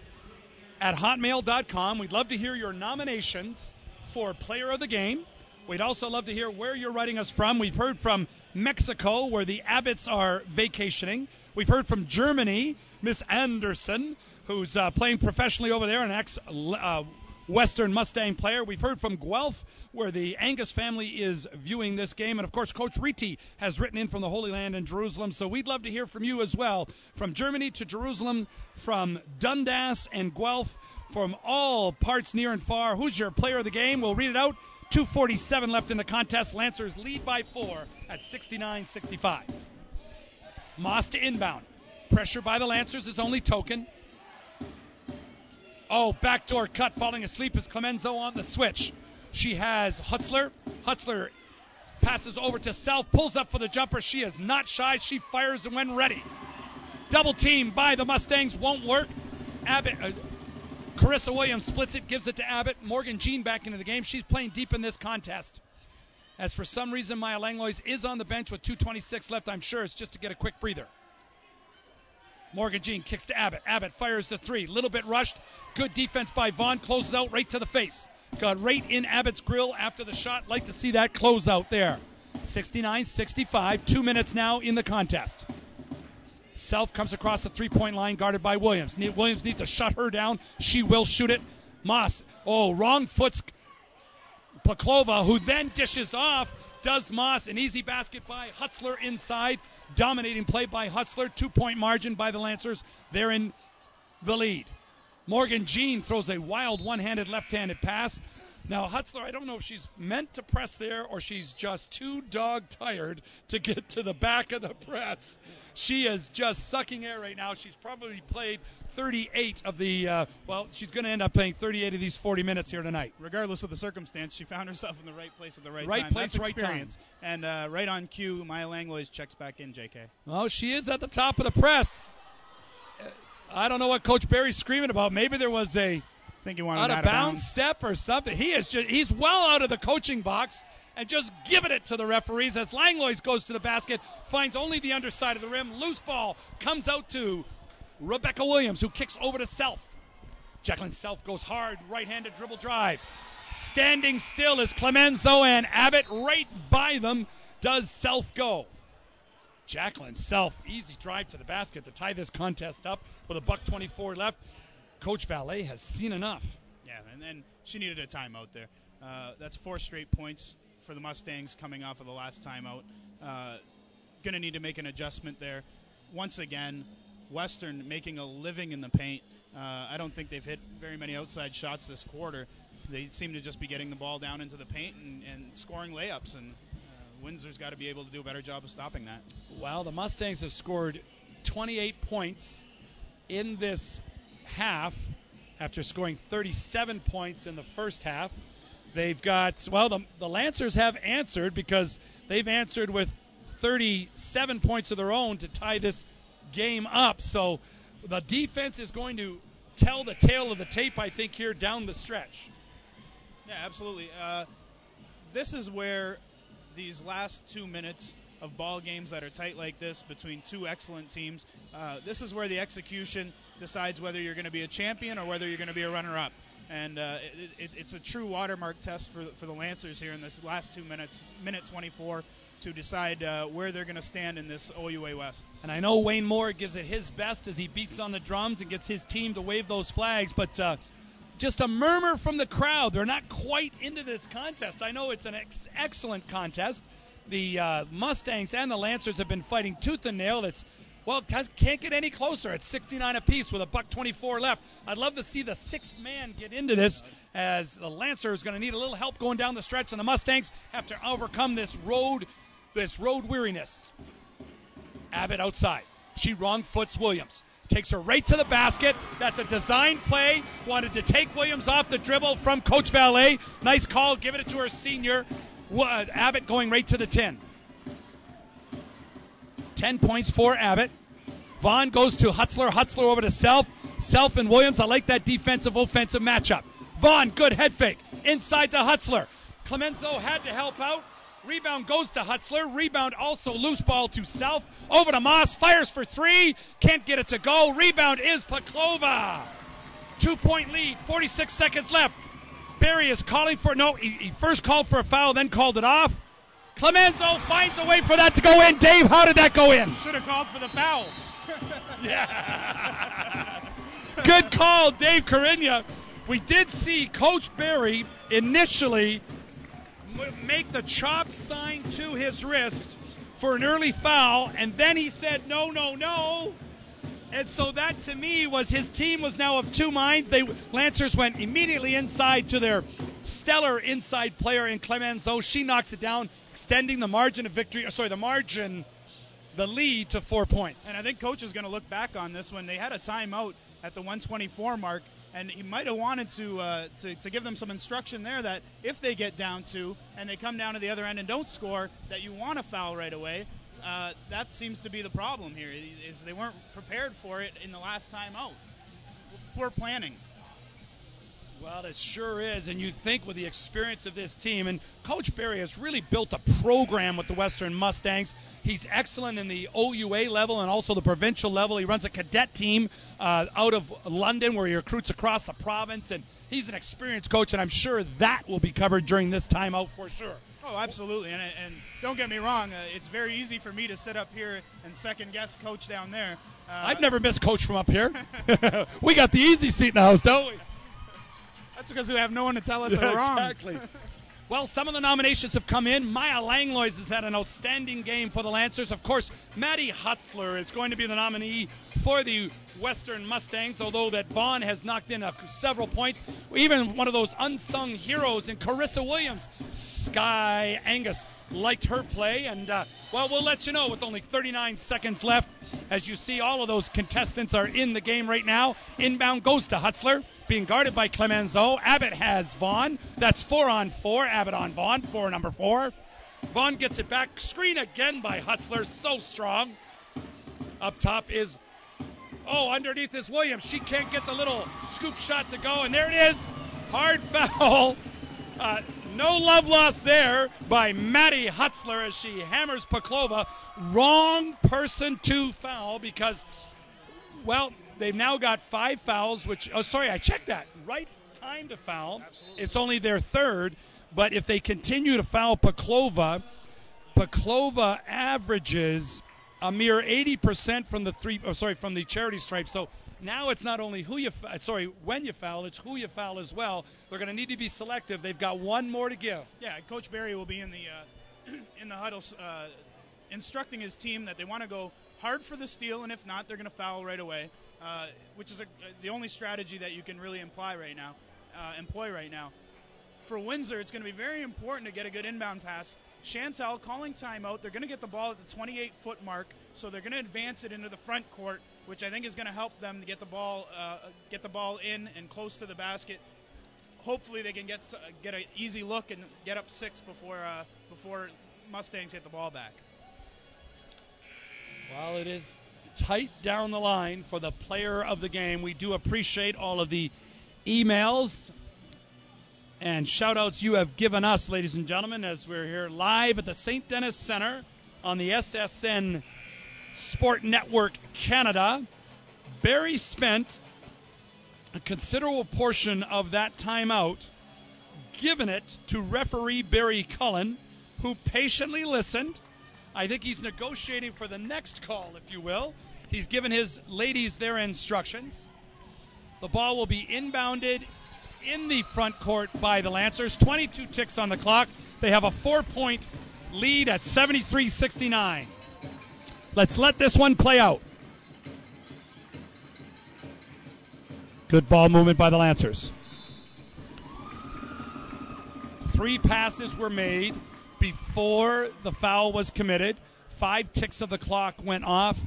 A: at hotmail.com. We'd love to hear your nominations for Player of the Game. We'd also love to hear where you're writing us from. We've heard from Mexico, where the Abbotts are vacationing. We've heard from Germany, Miss Anderson, who's uh, playing professionally over there, an ex uh, Western Mustang player. We've heard from Guelph, where the Angus family is viewing this game. And of course, Coach Riti has written in from the Holy Land in Jerusalem. So we'd love to hear from you as well. From Germany to Jerusalem, from Dundas and Guelph, from all parts near and far. Who's your player of the game? We'll read it out. 247 left in the contest. Lancers lead by four at 69 65. Moss to inbound. Pressure by the Lancers is only token. Oh, backdoor cut, falling asleep is Clemençon on the switch. She has Hutzler. Hutzler passes over to Self, pulls up for the jumper. She is not shy. She fires when ready. Double team by the Mustangs won't work. Abbott, uh, Korissa Williams splits it, gives it to Abbott. Morgan Jean back into the game. She's playing deep in this contest. As for some reason, Maya Langlois is on the bench with 2.26 left, I'm sure it's just to get a quick breather. Morgan Jean kicks to Abbott. Abbott fires the three. Little bit rushed. Good defense by Vaughn. Closes out right to the face. Got right in Abbott's grill after the shot. Like to see that close out there. 69 65. Two minutes now in the contest. Self comes across the three point line, guarded by Williams. Williams needs to shut her down. She will shoot it. Moss. Oh, wrong foot's Paklova, who then dishes off. Does Moss an easy basket by Hutzler inside. Dominating play by Hutzler. Two point margin by the Lancers. They're in the lead. Morgan Jean throws a wild one handed left handed pass. Now, Hutzler, I don't know if she's meant to press there or she's just too dog tired to get to the back of the press. She is just sucking air right now. She's probably played 38 of the, uh, well, she's going to end up playing 38 of these 40 minutes here tonight.
B: Regardless of the circumstance, she found herself in the right place at the right,
A: right
B: time.
A: place,
B: That's
A: right
B: experience.
A: time.
B: And uh, right on cue, Maya Langlois checks back in, JK.
A: Oh, she is at the top of the press. I don't know what Coach Barry's screaming about. Maybe there was a
B: I think he wanted
A: out
B: of
A: bounds,
B: bounds
A: step or something. He is just he's well out of the coaching box and just giving it to the referees as Langlois goes to the basket, finds only the underside of the rim. Loose ball comes out to Rebecca Williams, who kicks over to Self. Jacqueline Self goes hard, right-handed dribble drive. Standing still is Clemençon and Abbott right by them. Does Self go? Jacqueline Self, easy drive to the basket to tie this contest up with a buck 24 left. Coach Vallée has seen enough.
B: Yeah, and then she needed a timeout there. Uh, that's four straight points for the Mustangs coming off of the last timeout. Uh, Going to need to make an adjustment there. Once again, Western making a living in the paint. Uh, I don't think they've hit very many outside shots this quarter. They seem to just be getting the ball down into the paint and, and scoring layups, and uh, Windsor's got to be able to do a better job of stopping that.
A: Well, the Mustangs have scored 28 points in this half after scoring 37 points in the first half. They've got, well, the, the Lancers have answered because they've answered with 37 points of their own to tie this game up. So the defense is going to tell the tale of the tape, I think, here down the stretch.
B: Yeah, absolutely. Uh, this is where these last two minutes of ball games that are tight like this between two excellent teams, uh, this is where the execution decides whether you're going to be a champion or whether you're going to be a runner-up. and uh, it, it, it's a true watermark test for for the Lancers here in this last two minutes, minute 24, to decide uh, where they're going to stand in this OUA West.
A: And I know Wayne Moore gives it his best as he beats on the drums and gets his team to wave those flags, but. Uh, just a murmur from the crowd. They're not quite into this contest. I know it's an ex- excellent contest. The uh, Mustangs and the Lancers have been fighting tooth and nail. It's well, can't get any closer. It's 69 apiece with a buck 24 left. I'd love to see the sixth man get into this, as the Lancer is going to need a little help going down the stretch, and the Mustangs have to overcome this road, this road weariness. Abbott outside. She wrong foots Williams. Takes her right to the basket. That's a design play. Wanted to take Williams off the dribble from Coach Vallée. Nice call. Give it to her senior. Abbott going right to the 10. 10 points for Abbott. Vaughn goes to Hutzler. Hutzler over to Self. Self and Williams. I like that defensive offensive matchup. Vaughn, good head fake. Inside to Hutzler. Clemençon had to help out. Rebound goes to Hutzler. Rebound also loose ball to Self. Over to Moss. Fires for three. Can't get it to go. Rebound is Paklova. Two point lead. 46 seconds left. Barry is calling for no. He, he first called for a foul, then called it off. Clemençon finds a way for that to go in. Dave, how did that go in?
B: Should have called for the foul. [laughs]
A: yeah. Good call, Dave Krinya. We did see Coach Barry initially make the chop sign to his wrist for an early foul, and then he said, no, no, no. And so that to me was his team was now of two minds. They Lancers went immediately inside to their stellar inside player in Clemençon. She knocks it down, extending the margin of victory. Sorry, the margin, the lead to four points.
B: And I think coach is going to look back on this when they had a timeout at the 124 mark and he might have wanted to, uh, to to give them some instruction there that if they get down two and they come down to the other end and don't score, that you want to foul right away. Uh, that seems to be the problem here. Is they weren't prepared for it in the last time out. Poor planning.
A: Well, it sure is. And you think with the experience of this team, and Coach Barry has really built a program with the Western Mustangs. He's excellent in the OUA level and also the provincial level. He runs a cadet team uh, out of London where he recruits across the province. And he's an experienced coach, and I'm sure that will be covered during this timeout for sure.
B: Oh, absolutely. And, and don't get me wrong, uh, it's very easy for me to sit up here and second guess coach down there.
A: Uh, I've never missed coach from up here. [laughs] [laughs] we got the easy seat in the house, don't we?
B: That's because we have no one to tell us
A: yeah,
B: we're wrong.
A: Exactly. [laughs] well, some of the nominations have come in. Maya Langlois has had an outstanding game for the Lancers. Of course, Maddie Hutzler is going to be the nominee for the Western Mustangs, although that Vaughn has knocked in a, several points. Even one of those unsung heroes in Korissa Williams, Sky Angus, liked her play. And, uh, well, we'll let you know with only 39 seconds left. As you see, all of those contestants are in the game right now. Inbound goes to Hutzler being guarded by Clemençon. Abbott has Vaughn. That's four on four. Abbott on Vaughn, four number four. Vaughn gets it back. Screen again by Hutzler. So strong. Up top is, oh, underneath is Williams. She can't get the little scoop shot to go. And there it is. Hard [laughs] foul. Uh, no love lost there by Maddie Hutzler as she hammers Paklova. Wrong person to foul because, well, They've now got five fouls, which, oh, sorry, I checked that. Right time to foul.
B: Absolutely.
A: It's only their third, but if they continue to foul Paklova, Paklova averages a mere 80% from the three, oh, sorry, from the charity stripe. So now it's not only who you, sorry, when you foul, it's who you foul as well. They're going to need to be selective. They've got one more to give.
B: Yeah, Coach Barry will be in the uh, [clears throat] in the huddle, uh, instructing his team that they want to go hard for the steal, and if not, they're going to foul right away. Uh, which is a, the only strategy that you can really imply right now, uh, employ right now. For Windsor, it's going to be very important to get a good inbound pass. Chantal calling timeout. They're going to get the ball at the 28 foot mark, so they're going to advance it into the front court, which I think is going to help them to get the ball uh, get the ball in and close to the basket. Hopefully, they can get get an easy look and get up six before uh, before Mustangs get the ball back.
A: Well, it is tight down the line for the player of the game. We do appreciate all of the emails and shout outs you have given us, ladies and gentlemen, as we're here live at the St. Denis Center on the SSN Sport Network Canada. Barry Spent a considerable portion of that timeout given it to referee Barry Cullen, who patiently listened. I think he's negotiating for the next call, if you will. He's given his ladies their instructions. The ball will be inbounded in the front court by the Lancers. 22 ticks on the clock. They have a four point lead at 73 69. Let's let this one play out. Good ball movement by the Lancers. Three passes were made before the foul was committed. Five ticks of the clock went off,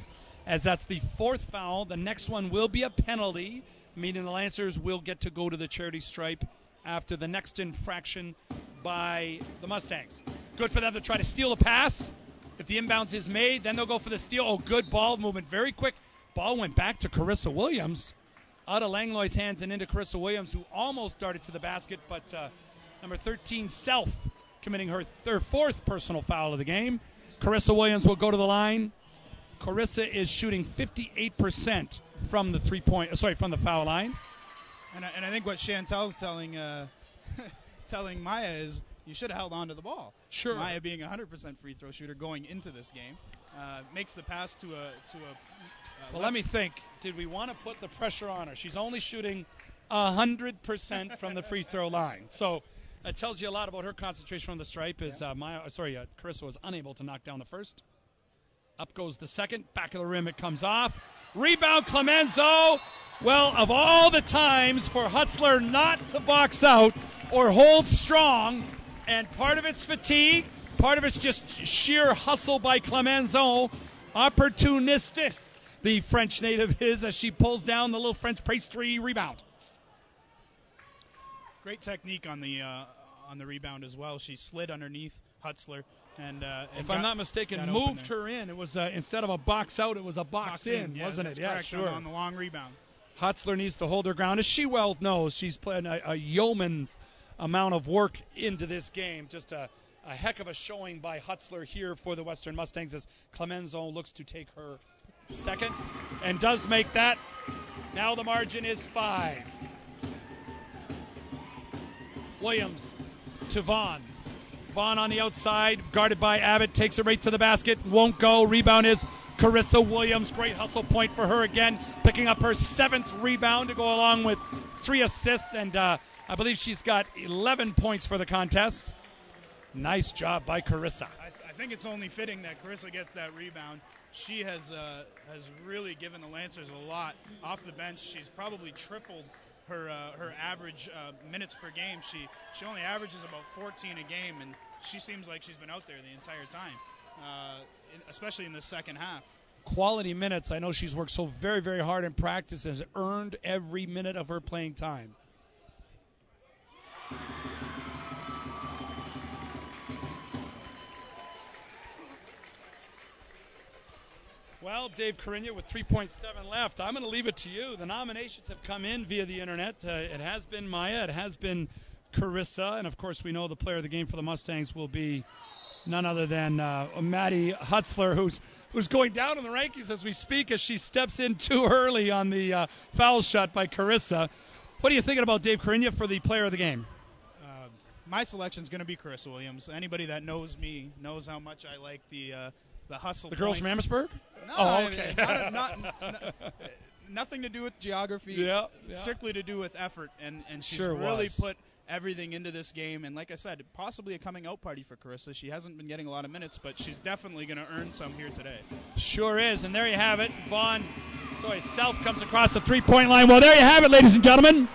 A: as that's the fourth foul. The next one will be a penalty, meaning the Lancers will get to go to the charity stripe after the next infraction by the Mustangs. Good for them to try to steal a pass. If the inbounds is made, then they'll go for the steal. Oh, good ball movement, very quick. Ball went back to Korissa Williams, out of Langlois' hands and into Korissa Williams, who almost darted to the basket, but uh, number 13 Self committing her third, fourth personal foul of the game. Korissa Williams will go to the line. Korissa is shooting 58% from the three point, uh, sorry, from the foul line.
B: And I, and I think what Chantal's telling uh, [laughs] telling Maya is you should have held on to the ball.
A: Sure.
B: Maya being a 100% free throw shooter going into this game uh, makes the pass to a to a. Uh,
A: well, let me think. Did we want to put the pressure on her? She's only shooting 100% from the free throw line. So it tells you a lot about her concentration on the stripe. Is uh, Maya, uh, sorry, uh, Korissa was unable to knock down the first. Up goes the second. Back of the rim, it comes off. Rebound, Clemençon. Well, of all the times for Hutzler not to box out or hold strong, and part of it's fatigue, part of it's just sheer hustle by Clemençon, opportunistic. The French native is as she pulls down the little French pastry rebound.
B: Great technique on the uh, on the rebound as well. She slid underneath Hutzler and, uh, and
A: if
B: got,
A: I'm not mistaken, moved her in. It was uh, instead of a box out, it was a box,
B: box
A: in,
B: in, yeah,
A: wasn't it?
B: Yeah,
A: correct, sure.
B: On the long rebound.
A: Hutzler needs to hold her ground, as she well knows. She's playing a, a yeoman's amount of work into this game. Just a, a heck of a showing by Hutzler here for the Western Mustangs as Clemençon looks to take her second and does make that. Now the margin is five. Williams to Vaughn. Vaughn on the outside, guarded by Abbott, takes it right to the basket, won't go. Rebound is Korissa Williams. Great hustle point for her again, picking up her seventh rebound to go along with three assists, and uh, I believe she's got 11 points for the contest. Nice job by Korissa.
B: I, I think it's only fitting that Korissa gets that rebound. She has uh, has really given the Lancers a lot off the bench. She's probably tripled her uh, her average uh, minutes per game. She she only averages about 14 a game, and she seems like she's been out there the entire time, uh, especially in the second half.
A: Quality minutes. I know she's worked so very very hard in practice, has earned every minute of her playing time. Well, Dave Krinya with 3.7 left. I'm going to leave it to you. The nominations have come in via the internet. Uh, it has been Maya, it has been Korissa, and of course, we know the player of the game for the Mustangs will be none other than uh, Maddie Hutzler, who's who's going down in the rankings as we speak as she steps in too early on the uh, foul shot by Korissa. What are you thinking about Dave Krinya for the player of the game?
B: Uh, my selection is going to be Korissa Williams. Anybody that knows me knows how much I like the uh, the hustle.
A: The girls
B: points.
A: from Amherstburg?
B: No,
A: oh, okay.
B: not, not, [laughs] not, nothing to do with geography.
A: Yeah, yeah.
B: Strictly to do with effort, and and she's
A: sure
B: really
A: was.
B: put everything into this game. And like I said, possibly a coming out party for Korissa. She hasn't been getting a lot of minutes, but she's definitely going to earn some here today.
A: Sure is. And there you have it. Vaughn, sorry, Self comes across the three-point line. Well, there you have it, ladies and gentlemen.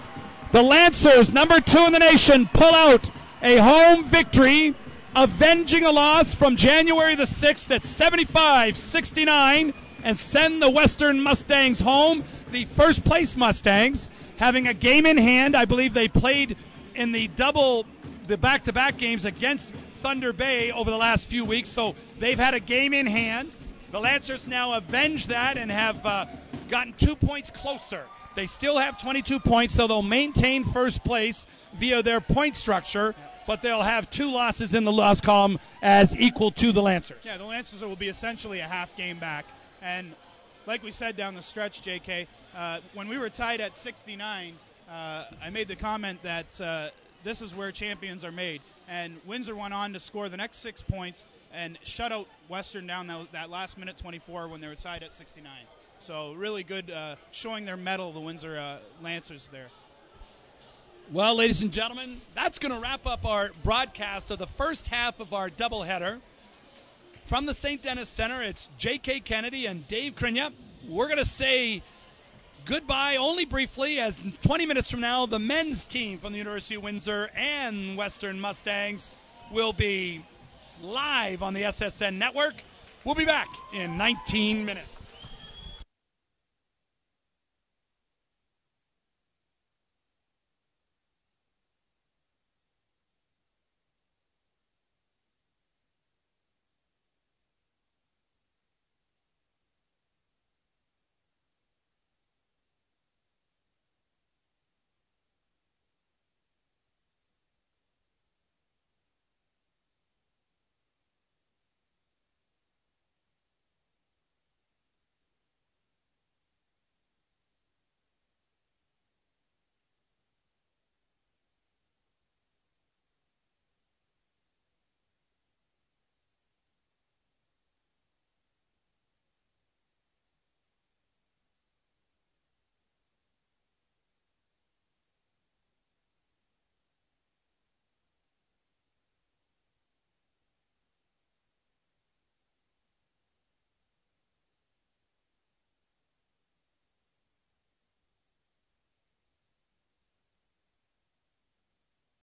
A: The Lancers, number two in the nation, pull out a home victory avenging a loss from January the 6th at 75 69 and send the Western Mustangs home. The first place Mustangs having a game in hand. I believe they played in the double, the back to back games against Thunder Bay over the last few weeks, so they've had a game in hand. The Lancers now avenge that and have uh, gotten two points closer. They still have 22 points, so they'll maintain first place via their point structure but they'll have two losses in the loss column as equal to the Lancers.
B: Yeah, the Lancers will be essentially a half game back. And like we said down the stretch, J.K., uh, when we were tied at 69, uh, I made the comment that uh, this is where champions are made. And Windsor went on to score the next six points and shut out Western down that, that last minute 24 when they were tied at 69. So really good uh, showing their mettle, the Windsor uh, Lancers there.
A: Well, ladies and gentlemen, that's going to wrap up our broadcast of the first half of our doubleheader. From the St. Denis Center, it's J.K. Kennedy and Dave Krinya. We're going to say goodbye only briefly, as 20 minutes from now, the men's team from the University of Windsor and Western Mustangs will be live on the SSN network. We'll be back in 19 minutes.